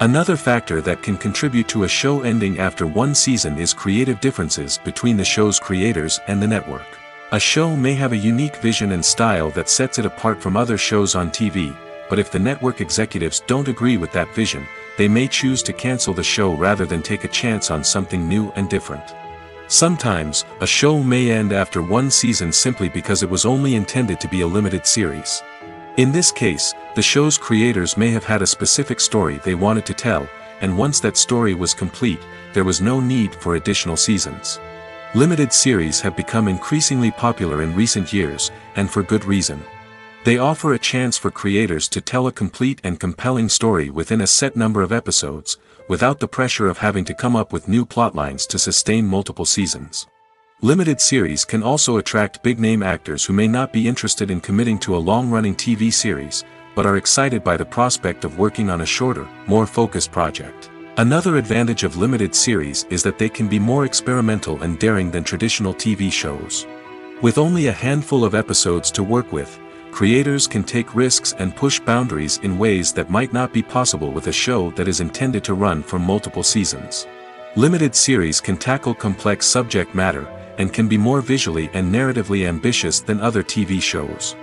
Another factor that can contribute to a show ending after one season is creative differences between the show's creators and the network. A show may have a unique vision and style that sets it apart from other shows on TV, but if the network executives don't agree with that vision, they may choose to cancel the show rather than take a chance on something new and different. Sometimes, a show may end after one season simply because it was only intended to be a limited series. In this case, the show's creators may have had a specific story they wanted to tell, and once that story was complete, there was no need for additional seasons. Limited series have become increasingly popular in recent years, and for good reason. They offer a chance for creators to tell a complete and compelling story within a set number of episodes, without the pressure of having to come up with new plotlines to sustain multiple seasons. Limited series can also attract big-name actors who may not be interested in committing to a long-running TV series, but are excited by the prospect of working on a shorter, more focused project. Another advantage of limited series is that they can be more experimental and daring than traditional TV shows. With only a handful of episodes to work with, creators can take risks and push boundaries in ways that might not be possible with a show that is intended to run for multiple seasons. Limited series can tackle complex subject matter, and can be more visually and narratively ambitious than other TV shows.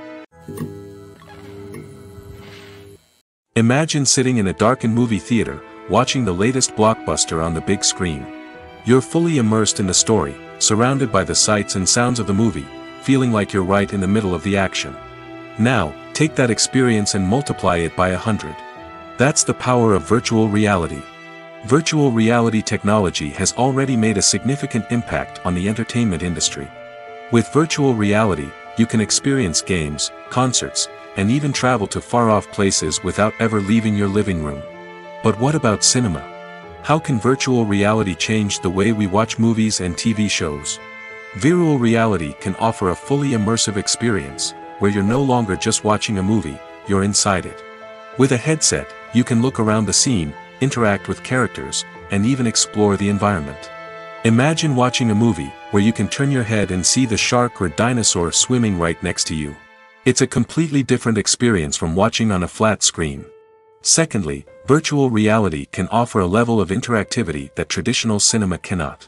Imagine sitting in a darkened movie theater, watching the latest blockbuster on the big screen. You're fully immersed in the story, surrounded by the sights and sounds of the movie, feeling like you're right in the middle of the action. Now, take that experience and multiply it by a hundred. That's the power of virtual reality. Virtual reality technology has already made a significant impact on the entertainment industry. With virtual reality, you can experience games, concerts, and even travel to far-off places without ever leaving your living room. But what about cinema? How can virtual reality change the way we watch movies and TV shows? Virtual reality can offer a fully immersive experience, where you're no longer just watching a movie, you're inside it. With a headset, you can look around the scene, interact with characters, and even explore the environment. Imagine watching a movie, where you can turn your head and see the shark or dinosaur swimming right next to you. It's a completely different experience from watching on a flat screen. Secondly, virtual reality can offer a level of interactivity that traditional cinema cannot.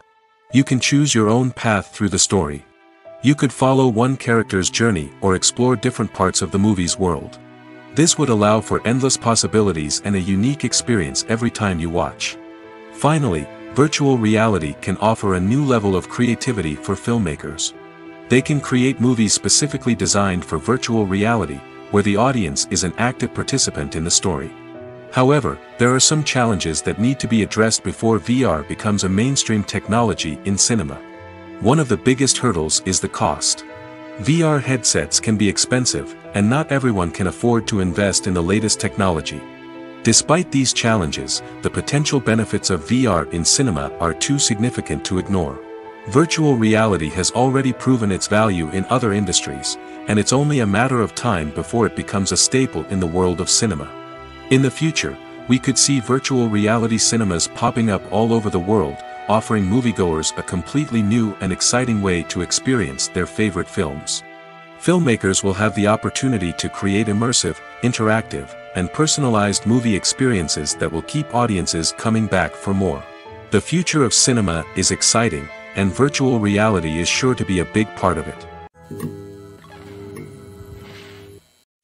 You can choose your own path through the story. You could follow one character's journey or explore different parts of the movie's world. This would allow for endless possibilities and a unique experience every time you watch. Finally, virtual reality can offer a new level of creativity for filmmakers. They can create movies specifically designed for virtual reality, where the audience is an active participant in the story. However, there are some challenges that need to be addressed before VR becomes a mainstream technology in cinema. One of the biggest hurdles is the cost. VR headsets can be expensive, and not everyone can afford to invest in the latest technology. Despite these challenges, the potential benefits of VR in cinema are too significant to ignore. Virtual reality has already proven its value in other industries, and it's only a matter of time before it becomes a staple in the world of cinema. In the future, we could see virtual reality cinemas popping up all over the world, offering moviegoers a completely new and exciting way to experience their favorite films. Filmmakers will have the opportunity to create immersive, interactive, and personalized movie experiences that will keep audiences coming back for more. The future of cinema is exciting, and virtual reality is sure to be a big part of it.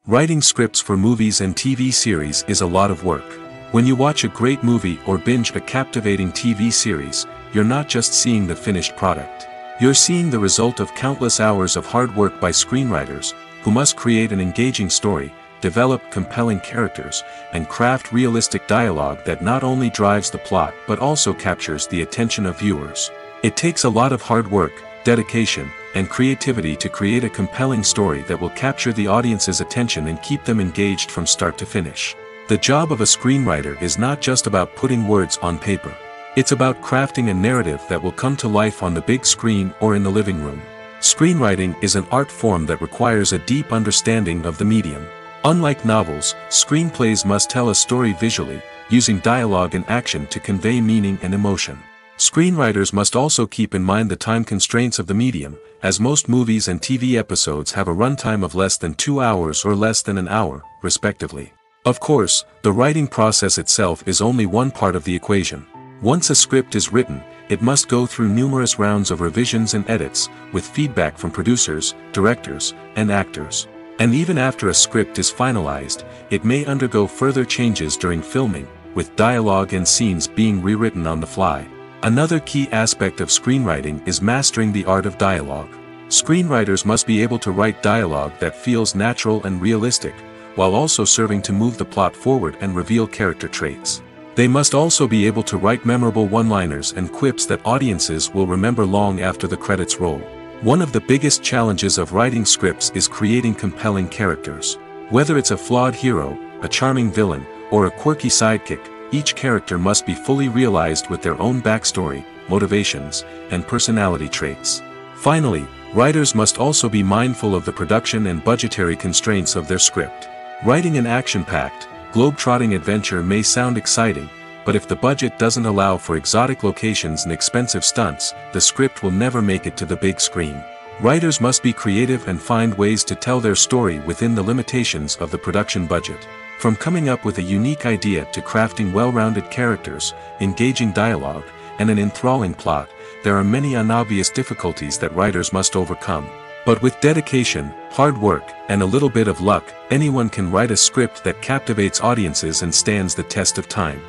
Writing scripts for movies and TV series is a lot of work. When you watch a great movie or binge a captivating TV series, you're not just seeing the finished product. You're seeing the result of countless hours of hard work by screenwriters, who must create an engaging story, develop compelling characters, and craft realistic dialogue that not only drives the plot but also captures the attention of viewers. It takes a lot of hard work, dedication, and creativity to create a compelling story that will capture the audience's attention and keep them engaged from start to finish. The job of a screenwriter is not just about putting words on paper. It's about crafting a narrative that will come to life on the big screen or in the living room. Screenwriting is an art form that requires a deep understanding of the medium. Unlike novels, screenplays must tell a story visually, using dialogue and action to convey meaning and emotion. Screenwriters must also keep in mind the time constraints of the medium, as most movies and TV episodes have a runtime of less than two hours or less than an hour, respectively. Of course, the writing process itself is only one part of the equation. Once a script is written, it must go through numerous rounds of revisions and edits, with feedback from producers, directors, and actors. And even after a script is finalized, it may undergo further changes during filming, with dialogue and scenes being rewritten on the fly. Another key aspect of screenwriting is mastering the art of dialogue. Screenwriters must be able to write dialogue that feels natural and realistic, while also serving to move the plot forward and reveal character traits. They must also be able to write memorable one-liners and quips that audiences will remember long after the credits roll. One of the biggest challenges of writing scripts is creating compelling characters. Whether it's a flawed hero, a charming villain, or a quirky sidekick, each character must be fully realized with their own backstory, motivations, and personality traits. Finally, writers must also be mindful of the production and budgetary constraints of their script. Writing an action-packed, globe-trotting adventure may sound exciting, but if the budget doesn't allow for exotic locations and expensive stunts, the script will never make it to the big screen. Writers must be creative and find ways to tell their story within the limitations of the production budget. From coming up with a unique idea to crafting well-rounded characters, engaging dialogue, and an enthralling plot, there are many unobvious difficulties that writers must overcome. But with dedication, hard work, and a little bit of luck, anyone can write a script that captivates audiences and stands the test of time.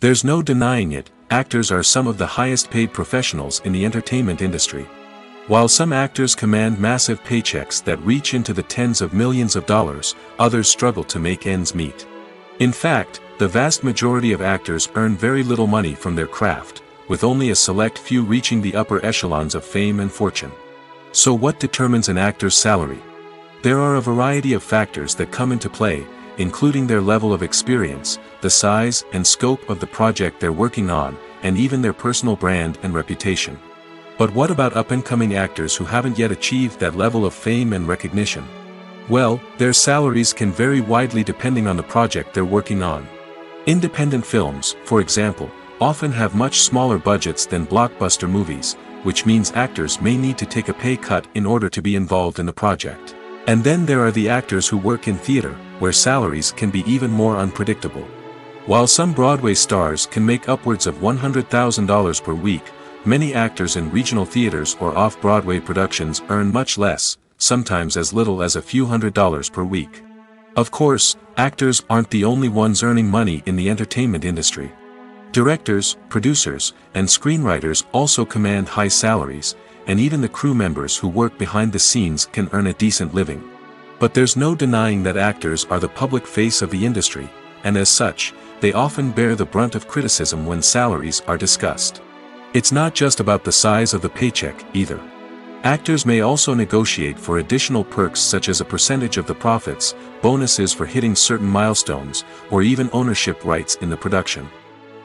There's no denying it, actors are some of the highest paid professionals in the entertainment industry. While some actors command massive paychecks that reach into the tens of millions of dollars, others struggle to make ends meet. In fact, the vast majority of actors earn very little money from their craft, with only a select few reaching the upper echelons of fame and fortune. So what determines an actor's salary? There are a variety of factors that come into play, including their level of experience, the size and scope of the project they're working on, and even their personal brand and reputation. But what about up-and-coming actors who haven't yet achieved that level of fame and recognition? Well, their salaries can vary widely depending on the project they're working on. Independent films, for example, often have much smaller budgets than blockbuster movies, which means actors may need to take a pay cut in order to be involved in the project. And then there are the actors who work in theater, where salaries can be even more unpredictable. While some Broadway stars can make upwards of $100,000 per week, many actors in regional theaters or off-Broadway productions earn much less, sometimes as little as a few hundred dollars per week. Of course, actors aren't the only ones earning money in the entertainment industry. Directors, producers, and screenwriters also command high salaries, and even the crew members who work behind the scenes can earn a decent living. But there's no denying that actors are the public face of the industry, and as such, they often bear the brunt of criticism when salaries are discussed. It's not just about the size of the paycheck, either. Actors may also negotiate for additional perks such as a percentage of the profits, bonuses for hitting certain milestones, or even ownership rights in the production.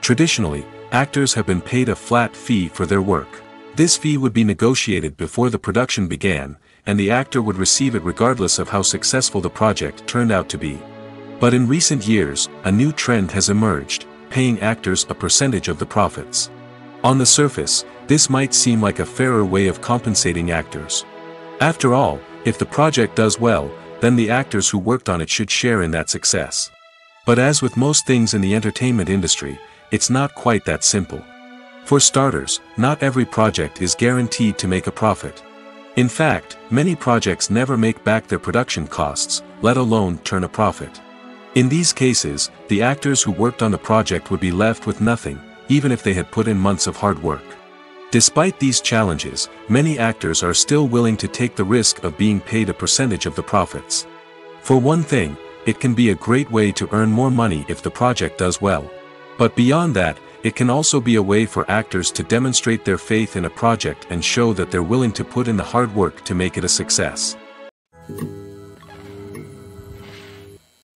Traditionally, actors have been paid a flat fee for their work. This fee would be negotiated before the production began, and the actor would receive it regardless of how successful the project turned out to be. But in recent years, a new trend has emerged, paying actors a percentage of the profits. On the surface, this might seem like a fairer way of compensating actors. After all, if the project does well, then the actors who worked on it should share in that success. But as with most things in the entertainment industry, it's not quite that simple. For starters, not every project is guaranteed to make a profit. In fact, many projects never make back their production costs, let alone turn a profit. In these cases, the actors who worked on the project would be left with nothing, even if they had put in months of hard work. Despite these challenges, many actors are still willing to take the risk of being paid a percentage of the profits. For one thing, it can be a great way to earn more money if the project does well. But beyond that, it can also be a way for actors to demonstrate their faith in a project and show that they're willing to put in the hard work to make it a success.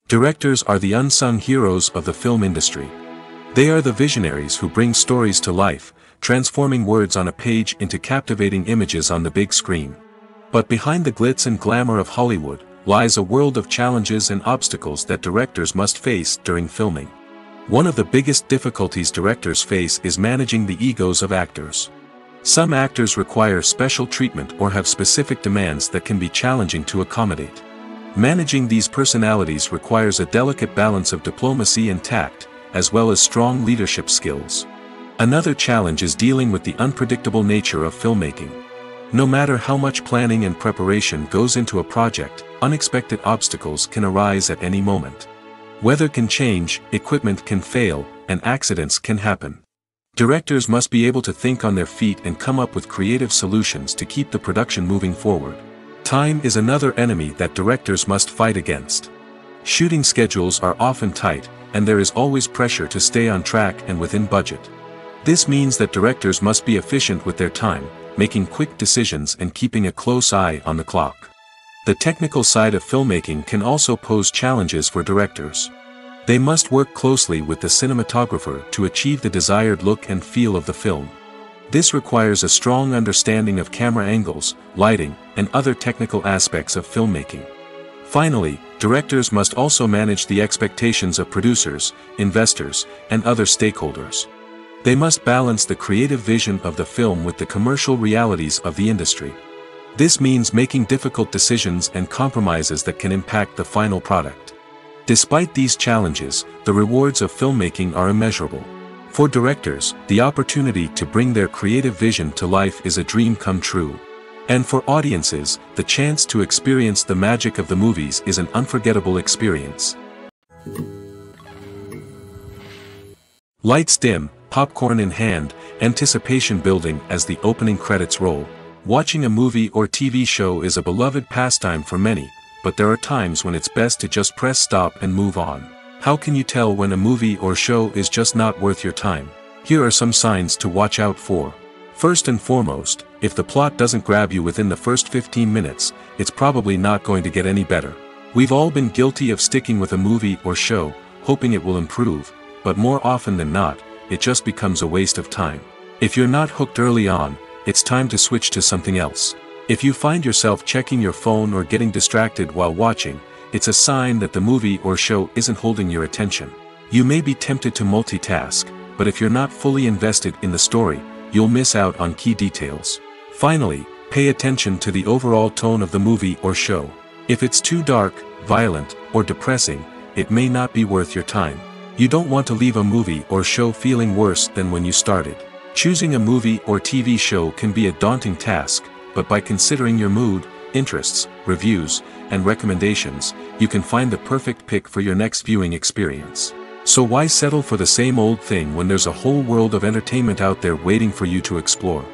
Directors are the unsung heroes of the film industry. They are the visionaries who bring stories to life, transforming words on a page into captivating images on the big screen. But behind the glitz and glamour of Hollywood, lies a world of challenges and obstacles that directors must face during filming. One of the biggest difficulties directors face is managing the egos of actors. Some actors require special treatment or have specific demands that can be challenging to accommodate. Managing these personalities requires a delicate balance of diplomacy and tact, as well as strong leadership skills. Another challenge is dealing with the unpredictable nature of filmmaking. No matter how much planning and preparation goes into a project, unexpected obstacles can arise at any moment. Weather can change, equipment can fail, and accidents can happen. Directors must be able to think on their feet and come up with creative solutions to keep the production moving forward. Time is another enemy that directors must fight against. Shooting schedules are often tight, and there is always pressure to stay on track and within budget. This means that directors must be efficient with their time, making quick decisions and keeping a close eye on the clock. The technical side of filmmaking can also pose challenges for directors. They must work closely with the cinematographer to achieve the desired look and feel of the film. This requires a strong understanding of camera angles, lighting, and other technical aspects of filmmaking. Finally, directors must also manage the expectations of producers, investors, and other stakeholders. They must balance the creative vision of the film with the commercial realities of the industry. This means making difficult decisions and compromises that can impact the final product. Despite these challenges, the rewards of filmmaking are immeasurable. For directors, the opportunity to bring their creative vision to life is a dream come true. And for audiences, the chance to experience the magic of the movies is an unforgettable experience. Lights dim, popcorn in hand, anticipation building as the opening credits roll. Watching a movie or TV show is a beloved pastime for many, but there are times when it's best to just press stop and move on. How can you tell when a movie or show is just not worth your time? Here are some signs to watch out for. First and foremost, if the plot doesn't grab you within the first 15 minutes, it's probably not going to get any better. We've all been guilty of sticking with a movie or show, hoping it will improve, but more often than not, it just becomes a waste of time. If you're not hooked early on, it's time to switch to something else. If you find yourself checking your phone or getting distracted while watching, it's a sign that the movie or show isn't holding your attention. You may be tempted to multitask, but if you're not fully invested in the story, you'll miss out on key details. Finally, pay attention to the overall tone of the movie or show. If it's too dark, violent, or depressing, it may not be worth your time. You don't want to leave a movie or show feeling worse than when you started. Choosing a movie or TV show can be a daunting task, but by considering your mood, interests, reviews, and recommendations, you can find the perfect pick for your next viewing experience. So why settle for the same old thing when there's a whole world of entertainment out there waiting for you to explore?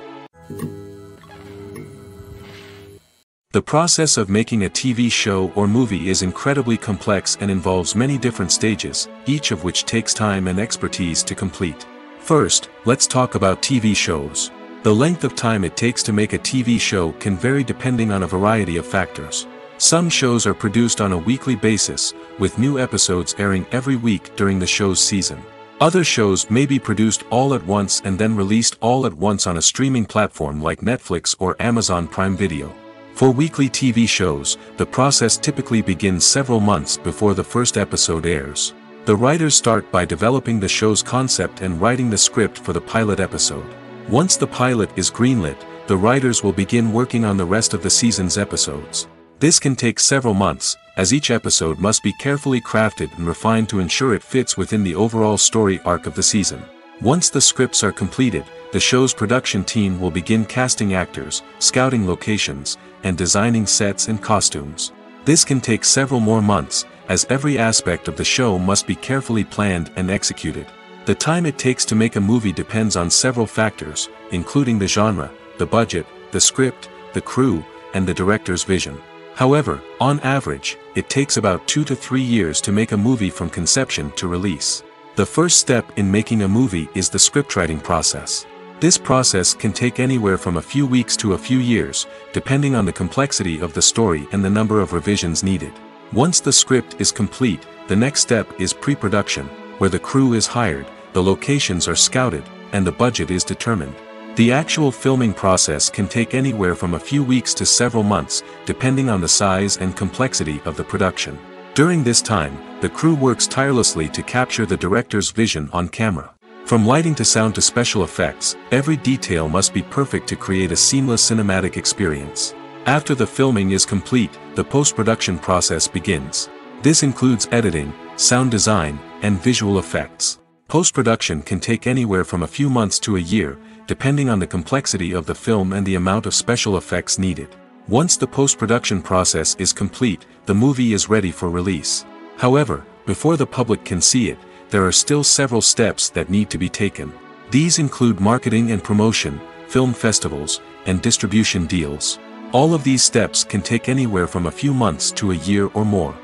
The process of making a TV show or movie is incredibly complex and involves many different stages, each of which takes time and expertise to complete. First, let's talk about TV shows. The length of time it takes to make a TV show can vary depending on a variety of factors. Some shows are produced on a weekly basis, with new episodes airing every week during the show's season. Other shows may be produced all at once and then released all at once on a streaming platform like Netflix or Amazon Prime Video. For weekly TV shows, the process typically begins several months before the first episode airs. The writers start by developing the show's concept and writing the script for the pilot episode. Once the pilot is greenlit, the writers will begin working on the rest of the season's episodes. This can take several months, as each episode must be carefully crafted and refined to ensure it fits within the overall story arc of the season. Once the scripts are completed, the show's production team will begin casting actors, scouting locations, and designing sets and costumes. This can take several more months, as every aspect of the show must be carefully planned and executed. The time it takes to make a movie depends on several factors, including the genre, the budget, the script, the crew, and the director's vision. However, on average, it takes about two to three years to make a movie from conception to release. The first step in making a movie is the scriptwriting process. This process can take anywhere from a few weeks to a few years, depending on the complexity of the story and the number of revisions needed. Once the script is complete, the next step is pre-production, where the crew is hired, the locations are scouted, and the budget is determined. The actual filming process can take anywhere from a few weeks to several months, depending on the size and complexity of the production. During this time, the crew works tirelessly to capture the director's vision on camera. From lighting to sound to special effects, every detail must be perfect to create a seamless cinematic experience. After the filming is complete, the post-production process begins. This includes editing, sound design, and visual effects. Post-production can take anywhere from a few months to a year, depending on the complexity of the film and the amount of special effects needed. Once the post-production process is complete, the movie is ready for release. However, before the public can see it, there are still several steps that need to be taken. These include marketing and promotion, film festivals, and distribution deals. All of these steps can take anywhere from a few months to a year or more.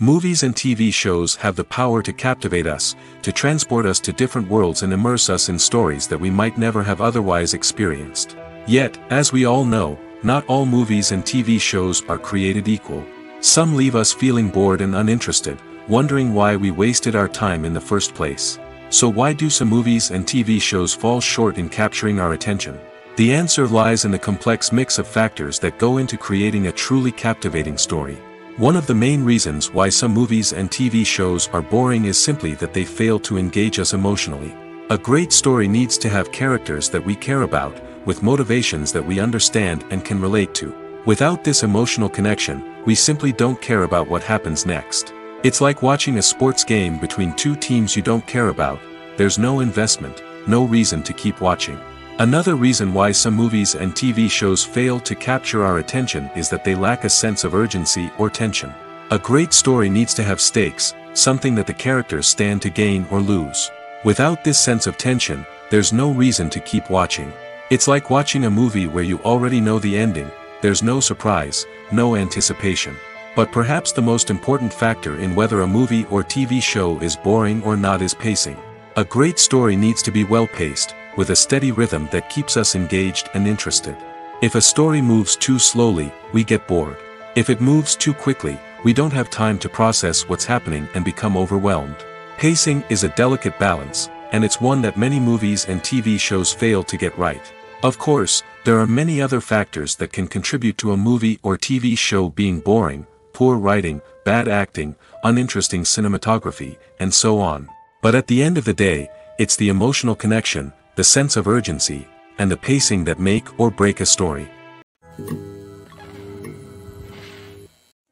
Movies and TV shows have the power to captivate us, to transport us to different worlds and immerse us in stories that we might never have otherwise experienced. Yet, as we all know, not all movies and TV shows are created equal. Some leave us feeling bored and uninterested, wondering why we wasted our time in the first place. So why do some movies and TV shows fall short in capturing our attention? The answer lies in the complex mix of factors that go into creating a truly captivating story. One of the main reasons why some movies and TV shows are boring is simply that they fail to engage us emotionally. A great story needs to have characters that we care about, with motivations that we understand and can relate to. Without this emotional connection, we simply don't care about what happens next. It's like watching a sports game between two teams you don't care about, there's no investment, no reason to keep watching. Another reason why some movies and TV shows fail to capture our attention is that they lack a sense of urgency or tension. A great story needs to have stakes, something that the characters stand to gain or lose. Without this sense of tension, there's no reason to keep watching. It's like watching a movie where you already know the ending, there's no surprise, no anticipation. But perhaps the most important factor in whether a movie or TV show is boring or not is pacing. A great story needs to be well paced, with a steady rhythm that keeps us engaged and interested. If a story moves too slowly, we get bored. If it moves too quickly, we don't have time to process what's happening and become overwhelmed. Pacing is a delicate balance, and it's one that many movies and TV shows fail to get right. Of course, there are many other factors that can contribute to a movie or TV show being boring, poor writing, bad acting, uninteresting cinematography, and so on. But at the end of the day, it's the emotional connection, the sense of urgency, and the pacing that make or break a story.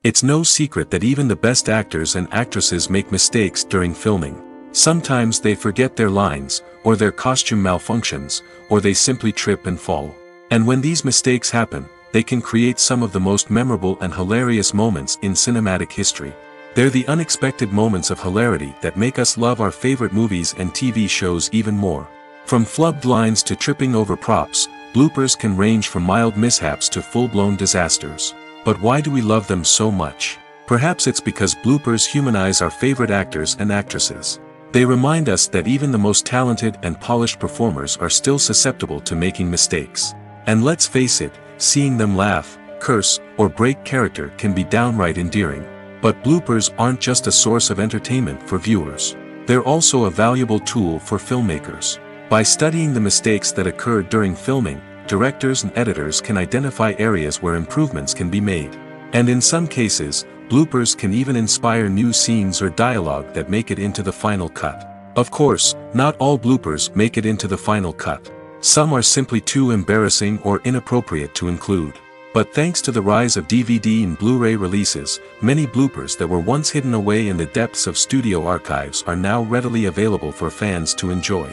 It's no secret that even the best actors and actresses make mistakes during filming. Sometimes they forget their lines, or their costume malfunctions, or they simply trip and fall. And when these mistakes happen, they can create some of the most memorable and hilarious moments in cinematic history. They're the unexpected moments of hilarity that make us love our favorite movies and TV shows even more. From flubbed lines to tripping over props, bloopers can range from mild mishaps to full-blown disasters. But why do we love them so much? Perhaps it's because bloopers humanize our favorite actors and actresses. They remind us that even the most talented and polished performers are still susceptible to making mistakes. And let's face it, seeing them laugh, curse, or break character can be downright endearing. But bloopers aren't just a source of entertainment for viewers. They're also a valuable tool for filmmakers. By studying the mistakes that occurred during filming, directors and editors can identify areas where improvements can be made. And in some cases, bloopers can even inspire new scenes or dialogue that make it into the final cut. Of course, not all bloopers make it into the final cut. Some are simply too embarrassing or inappropriate to include. But thanks to the rise of DVD and Blu-ray releases, many bloopers that were once hidden away in the depths of studio archives are now readily available for fans to enjoy.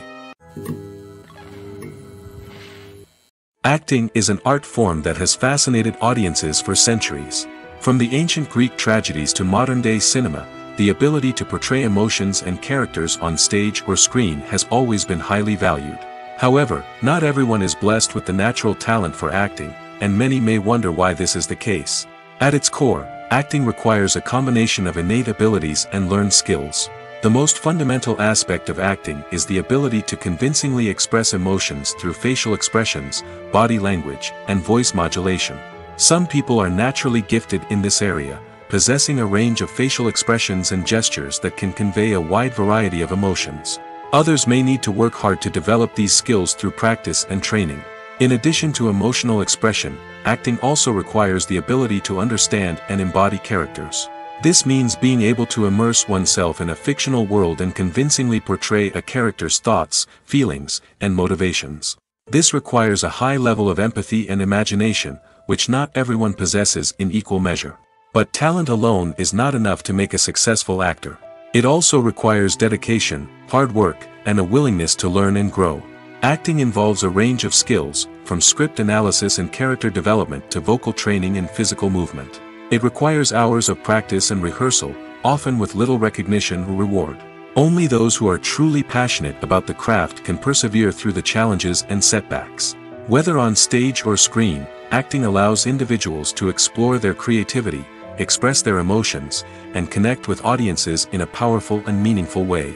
Acting is an art form that has fascinated audiences for centuries. From the ancient Greek tragedies to modern-day cinema, the ability to portray emotions and characters on stage or screen has always been highly valued. However, not everyone is blessed with the natural talent for acting, and many may wonder why this is the case. At its core, acting requires a combination of innate abilities and learned skills. The most fundamental aspect of acting is the ability to convincingly express emotions through facial expressions, body language, and voice modulation. Some people are naturally gifted in this area, possessing a range of facial expressions and gestures that can convey a wide variety of emotions. Others may need to work hard to develop these skills through practice and training. In addition to emotional expression, acting also requires the ability to understand and embody characters. This means being able to immerse oneself in a fictional world and convincingly portray a character's thoughts, feelings, and motivations. This requires a high level of empathy and imagination, which not everyone possesses in equal measure. But talent alone is not enough to make a successful actor. It also requires dedication, hard work, and a willingness to learn and grow. Acting involves a range of skills, from script analysis and character development to vocal training and physical movement. It requires hours of practice and rehearsal, often with little recognition or reward. Only those who are truly passionate about the craft can persevere through the challenges and setbacks. Whether on stage or screen, acting allows individuals to explore their creativity, express their emotions, and connect with audiences in a powerful and meaningful way.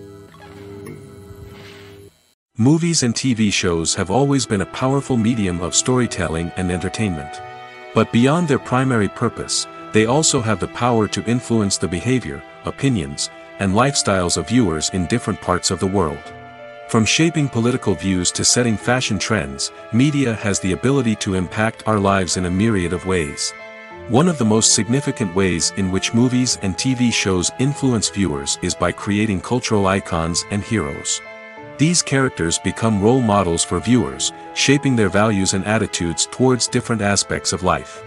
Movies and TV shows have always been a powerful medium of storytelling and entertainment. But beyond their primary purpose, they also have the power to influence the behavior, opinions, and lifestyles of viewers in different parts of the world. From shaping political views to setting fashion trends, media has the ability to impact our lives in a myriad of ways. One of the most significant ways in which movies and TV shows influence viewers is by creating cultural icons and heroes. These characters become role models for viewers, shaping their values and attitudes towards different aspects of life.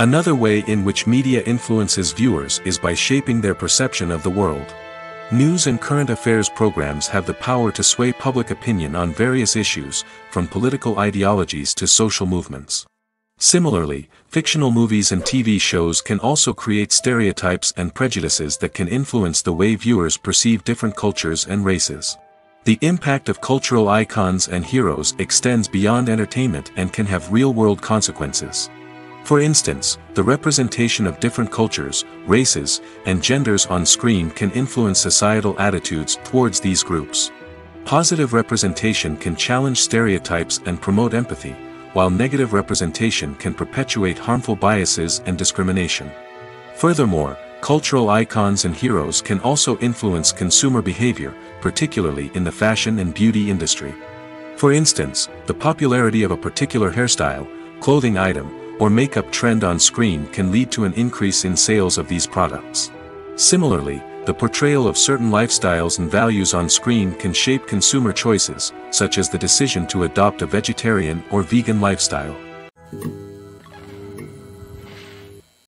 Another way in which media influences viewers is by shaping their perception of the world. News and current affairs programs have the power to sway public opinion on various issues, from political ideologies to social movements. Similarly, fictional movies and TV shows can also create stereotypes and prejudices that can influence the way viewers perceive different cultures and races. The impact of cultural icons and heroes extends beyond entertainment and can have real-world consequences. For instance, the representation of different cultures, races, and genders on screen can influence societal attitudes towards these groups. Positive representation can challenge stereotypes and promote empathy, while negative representation can perpetuate harmful biases and discrimination. Furthermore, cultural icons and heroes can also influence consumer behavior, particularly in the fashion and beauty industry. For instance, the popularity of a particular hairstyle, clothing item, or makeup trend on screen can lead to an increase in sales of these products. Similarly, the portrayal of certain lifestyles and values on screen can shape consumer choices, such as the decision to adopt a vegetarian or vegan lifestyle.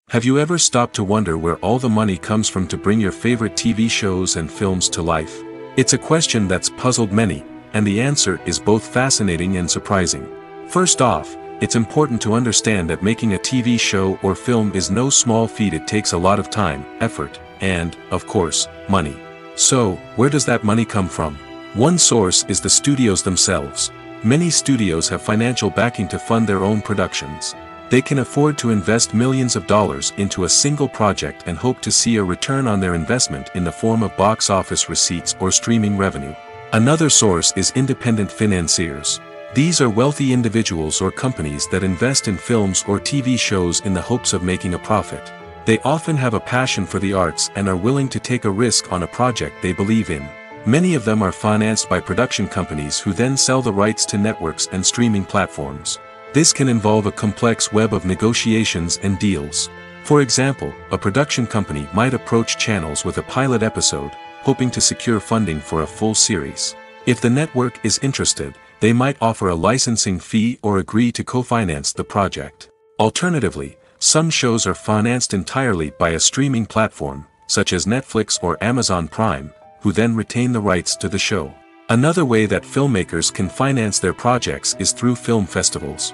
Have you ever stopped to wonder where all the money comes from to bring your favorite TV shows and films to life? It's a question that's puzzled many, and the answer is both fascinating and surprising. First off, it's important to understand that making a TV show or film is no small feat it takes a lot of time, effort, and, of course, money. So, where does that money come from? One source is the studios themselves. Many studios have financial backing to fund their own productions. They can afford to invest millions of dollars into a single project and hope to see a return on their investment in the form of box office receipts or streaming revenue. Another source is independent financiers. These are wealthy individuals or companies that invest in films or TV shows in the hopes of making a profit. They often have a passion for the arts and are willing to take a risk on a project they believe in. Many of them are financed by production companies who then sell the rights to networks and streaming platforms. This can involve a complex web of negotiations and deals. For example, a production company might approach channels with a pilot episode, hoping to secure funding for a full series. If the network is interested, they might offer a licensing fee or agree to co-finance the project. Alternatively, some shows are financed entirely by a streaming platform, such as Netflix or Amazon Prime, who then retain the rights to the show. Another way that filmmakers can finance their projects is through film festivals.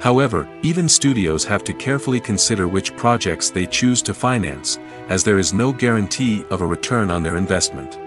However, even studios have to carefully consider which projects they choose to finance, as there is no guarantee of a return on their investment.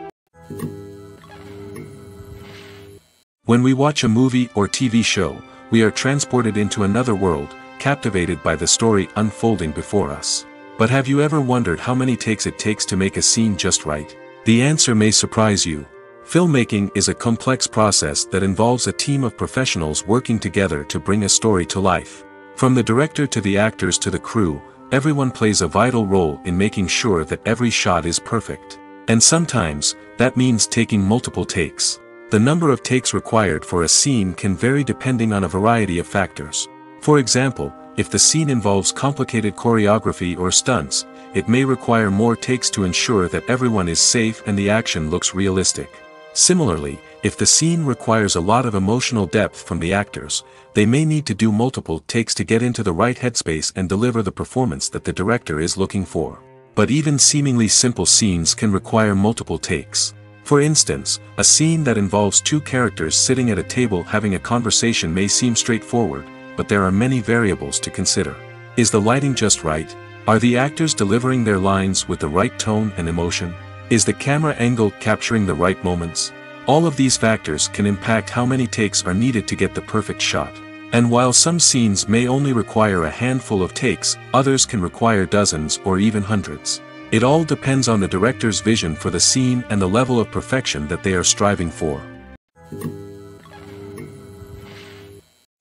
When we watch a movie or TV show, we are transported into another world, captivated by the story unfolding before us. But have you ever wondered how many takes it takes to make a scene just right? The answer may surprise you. Filmmaking is a complex process that involves a team of professionals working together to bring a story to life. From the director to the actors to the crew, everyone plays a vital role in making sure that every shot is perfect. And sometimes, that means taking multiple takes. The number of takes required for a scene can vary depending on a variety of factors. For example, if the scene involves complicated choreography or stunts, it may require more takes to ensure that everyone is safe and the action looks realistic. Similarly, if the scene requires a lot of emotional depth from the actors, they may need to do multiple takes to get into the right headspace and deliver the performance that the director is looking for. But even seemingly simple scenes can require multiple takes. For instance, a scene that involves two characters sitting at a table having a conversation may seem straightforward, but there are many variables to consider. Is the lighting just right? Are the actors delivering their lines with the right tone and emotion? Is the camera angle capturing the right moments? All of these factors can impact how many takes are needed to get the perfect shot. And while some scenes may only require a handful of takes, others can require dozens or even hundreds. It all depends on the director's vision for the scene and the level of perfection that they are striving for.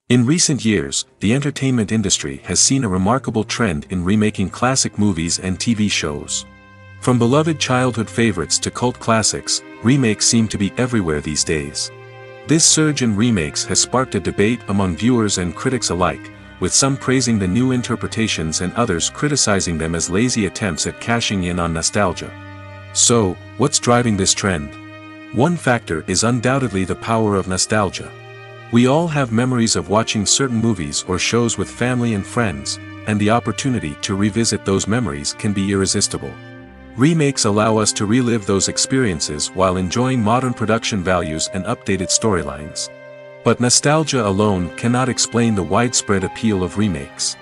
In recent years, the entertainment industry has seen a remarkable trend in remaking classic movies and TV shows. From beloved childhood favorites to cult classics, remakes seem to be everywhere these days. This surge in remakes has sparked a debate among viewers and critics alike, with some praising the new interpretations and others criticizing them as lazy attempts at cashing in on nostalgia. So, what's driving this trend? One factor is undoubtedly the power of nostalgia. We all have memories of watching certain movies or shows with family and friends, and the opportunity to revisit those memories can be irresistible. Remakes allow us to relive those experiences while enjoying modern production values and updated storylines. But nostalgia alone cannot explain the widespread appeal of remakes.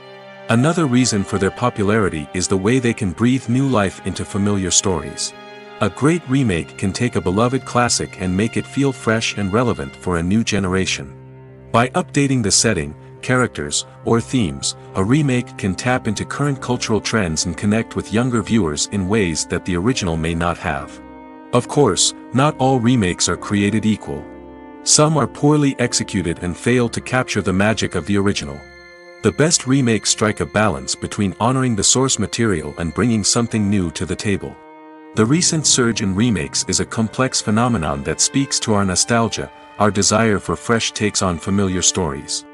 Another reason for their popularity is the way they can breathe new life into familiar stories. A great remake can take a beloved classic and make it feel fresh and relevant for a new generation. By updating the setting, characters, or themes, a remake can tap into current cultural trends and connect with younger viewers in ways that the original may not have. Of course, not all remakes are created equal. Some are poorly executed and fail to capture the magic of the original. The best remakes strike a balance between honoring the source material and bringing something new to the table. The recent surge in remakes is a complex phenomenon that speaks to our nostalgia, our desire for fresh takes on familiar stories.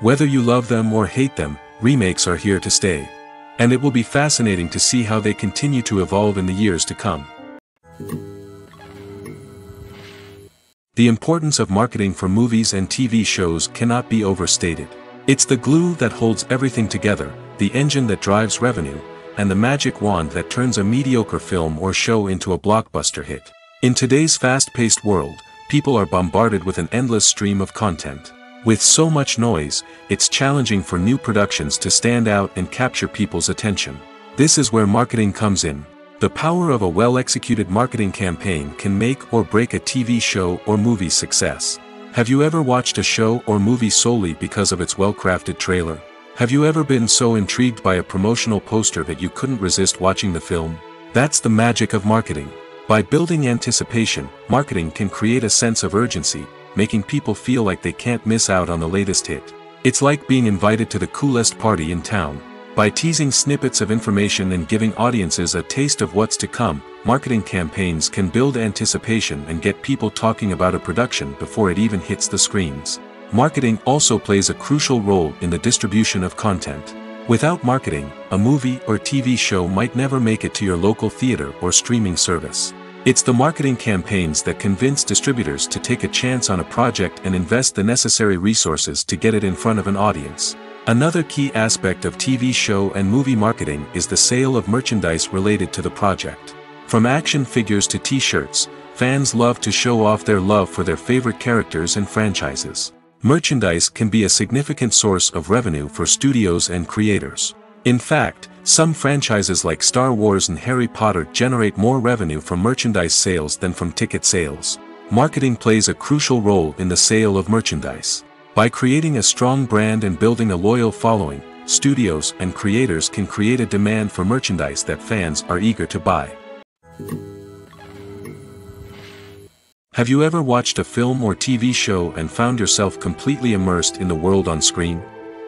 Whether you love them or hate them, remakes are here to stay. And it will be fascinating to see how they continue to evolve in the years to come. The importance of marketing for movies and TV shows cannot be overstated. It's the glue that holds everything together, the engine that drives revenue, and the magic wand that turns a mediocre film or show into a blockbuster hit. In today's fast-paced world, people are bombarded with an endless stream of content. With so much noise, it's challenging for new productions to stand out and capture people's attention. This is where marketing comes in. The power of a well-executed marketing campaign can make or break a TV show or movie's success. Have you ever watched a show or movie solely because of its well-crafted trailer? Have you ever been so intrigued by a promotional poster that you couldn't resist watching the film? That's the magic of marketing. By building anticipation, marketing can create a sense of urgency, making people feel like they can't miss out on the latest hit. It's like being invited to the coolest party in town. By teasing snippets of information and giving audiences a taste of what's to come, marketing campaigns can build anticipation and get people talking about a production before it even hits the screens. Marketing also plays a crucial role in the distribution of content. Without marketing, a movie or TV show might never make it to your local theater or streaming service. It's the marketing campaigns that convince distributors to take a chance on a project and invest the necessary resources to get it in front of an audience. Another key aspect of TV show and movie marketing is the sale of merchandise related to the project. From action figures to t-shirts, fans love to show off their love for their favorite characters and franchises. Merchandise can be a significant source of revenue for studios and creators. In fact, some franchises like Star Wars and Harry Potter generate more revenue from merchandise sales than from ticket sales. Marketing plays a crucial role in the sale of merchandise. By creating a strong brand and building a loyal following, studios and creators can create a demand for merchandise that fans are eager to buy. Have you ever watched a film or TV show and found yourself completely immersed in the world on screen?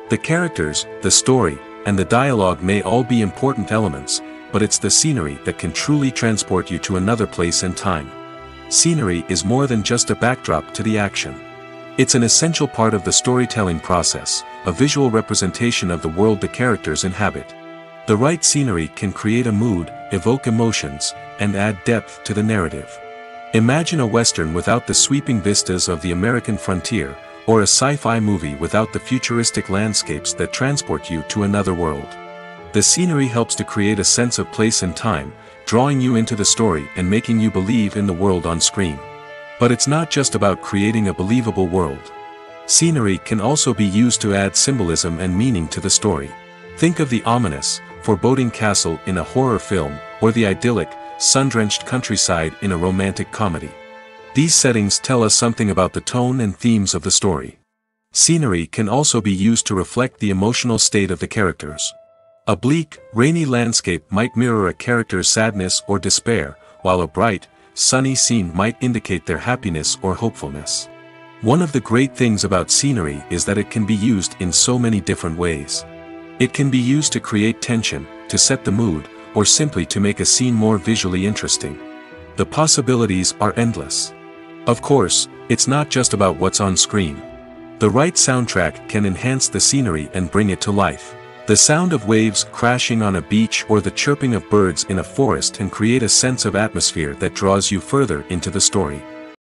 The characters, the story, and the dialogue may all be important elements, but it's the scenery that can truly transport you to another place and time. Scenery is more than just a backdrop to the action. It's an essential part of the storytelling process, a visual representation of the world the characters inhabit. The right scenery can create a mood, evoke emotions, and add depth to the narrative. Imagine a western without the sweeping vistas of the American frontier, or a sci-fi movie without the futuristic landscapes that transport you to another world. The scenery helps to create a sense of place and time, drawing you into the story and making you believe in the world on screen. But it's not just about creating a believable world. Scenery can also be used to add symbolism and meaning to the story. Think of the ominous, foreboding castle in a horror film, or the idyllic, sun-drenched countryside in a romantic comedy. These settings tell us something about the tone and themes of the story. Scenery can also be used to reflect the emotional state of the characters. A bleak, rainy landscape might mirror a character's sadness or despair, while a bright, sunny scene might indicate their happiness or hopefulness. One of the great things about scenery is that it can be used in so many different ways. It can be used to create tension, to set the mood, or simply to make a scene more visually interesting. The possibilities are endless. Of course, it's not just about what's on screen. The right soundtrack can enhance the scenery and bring it to life. The sound of waves crashing on a beach or the chirping of birds in a forest can create a sense of atmosphere that draws you further into the story.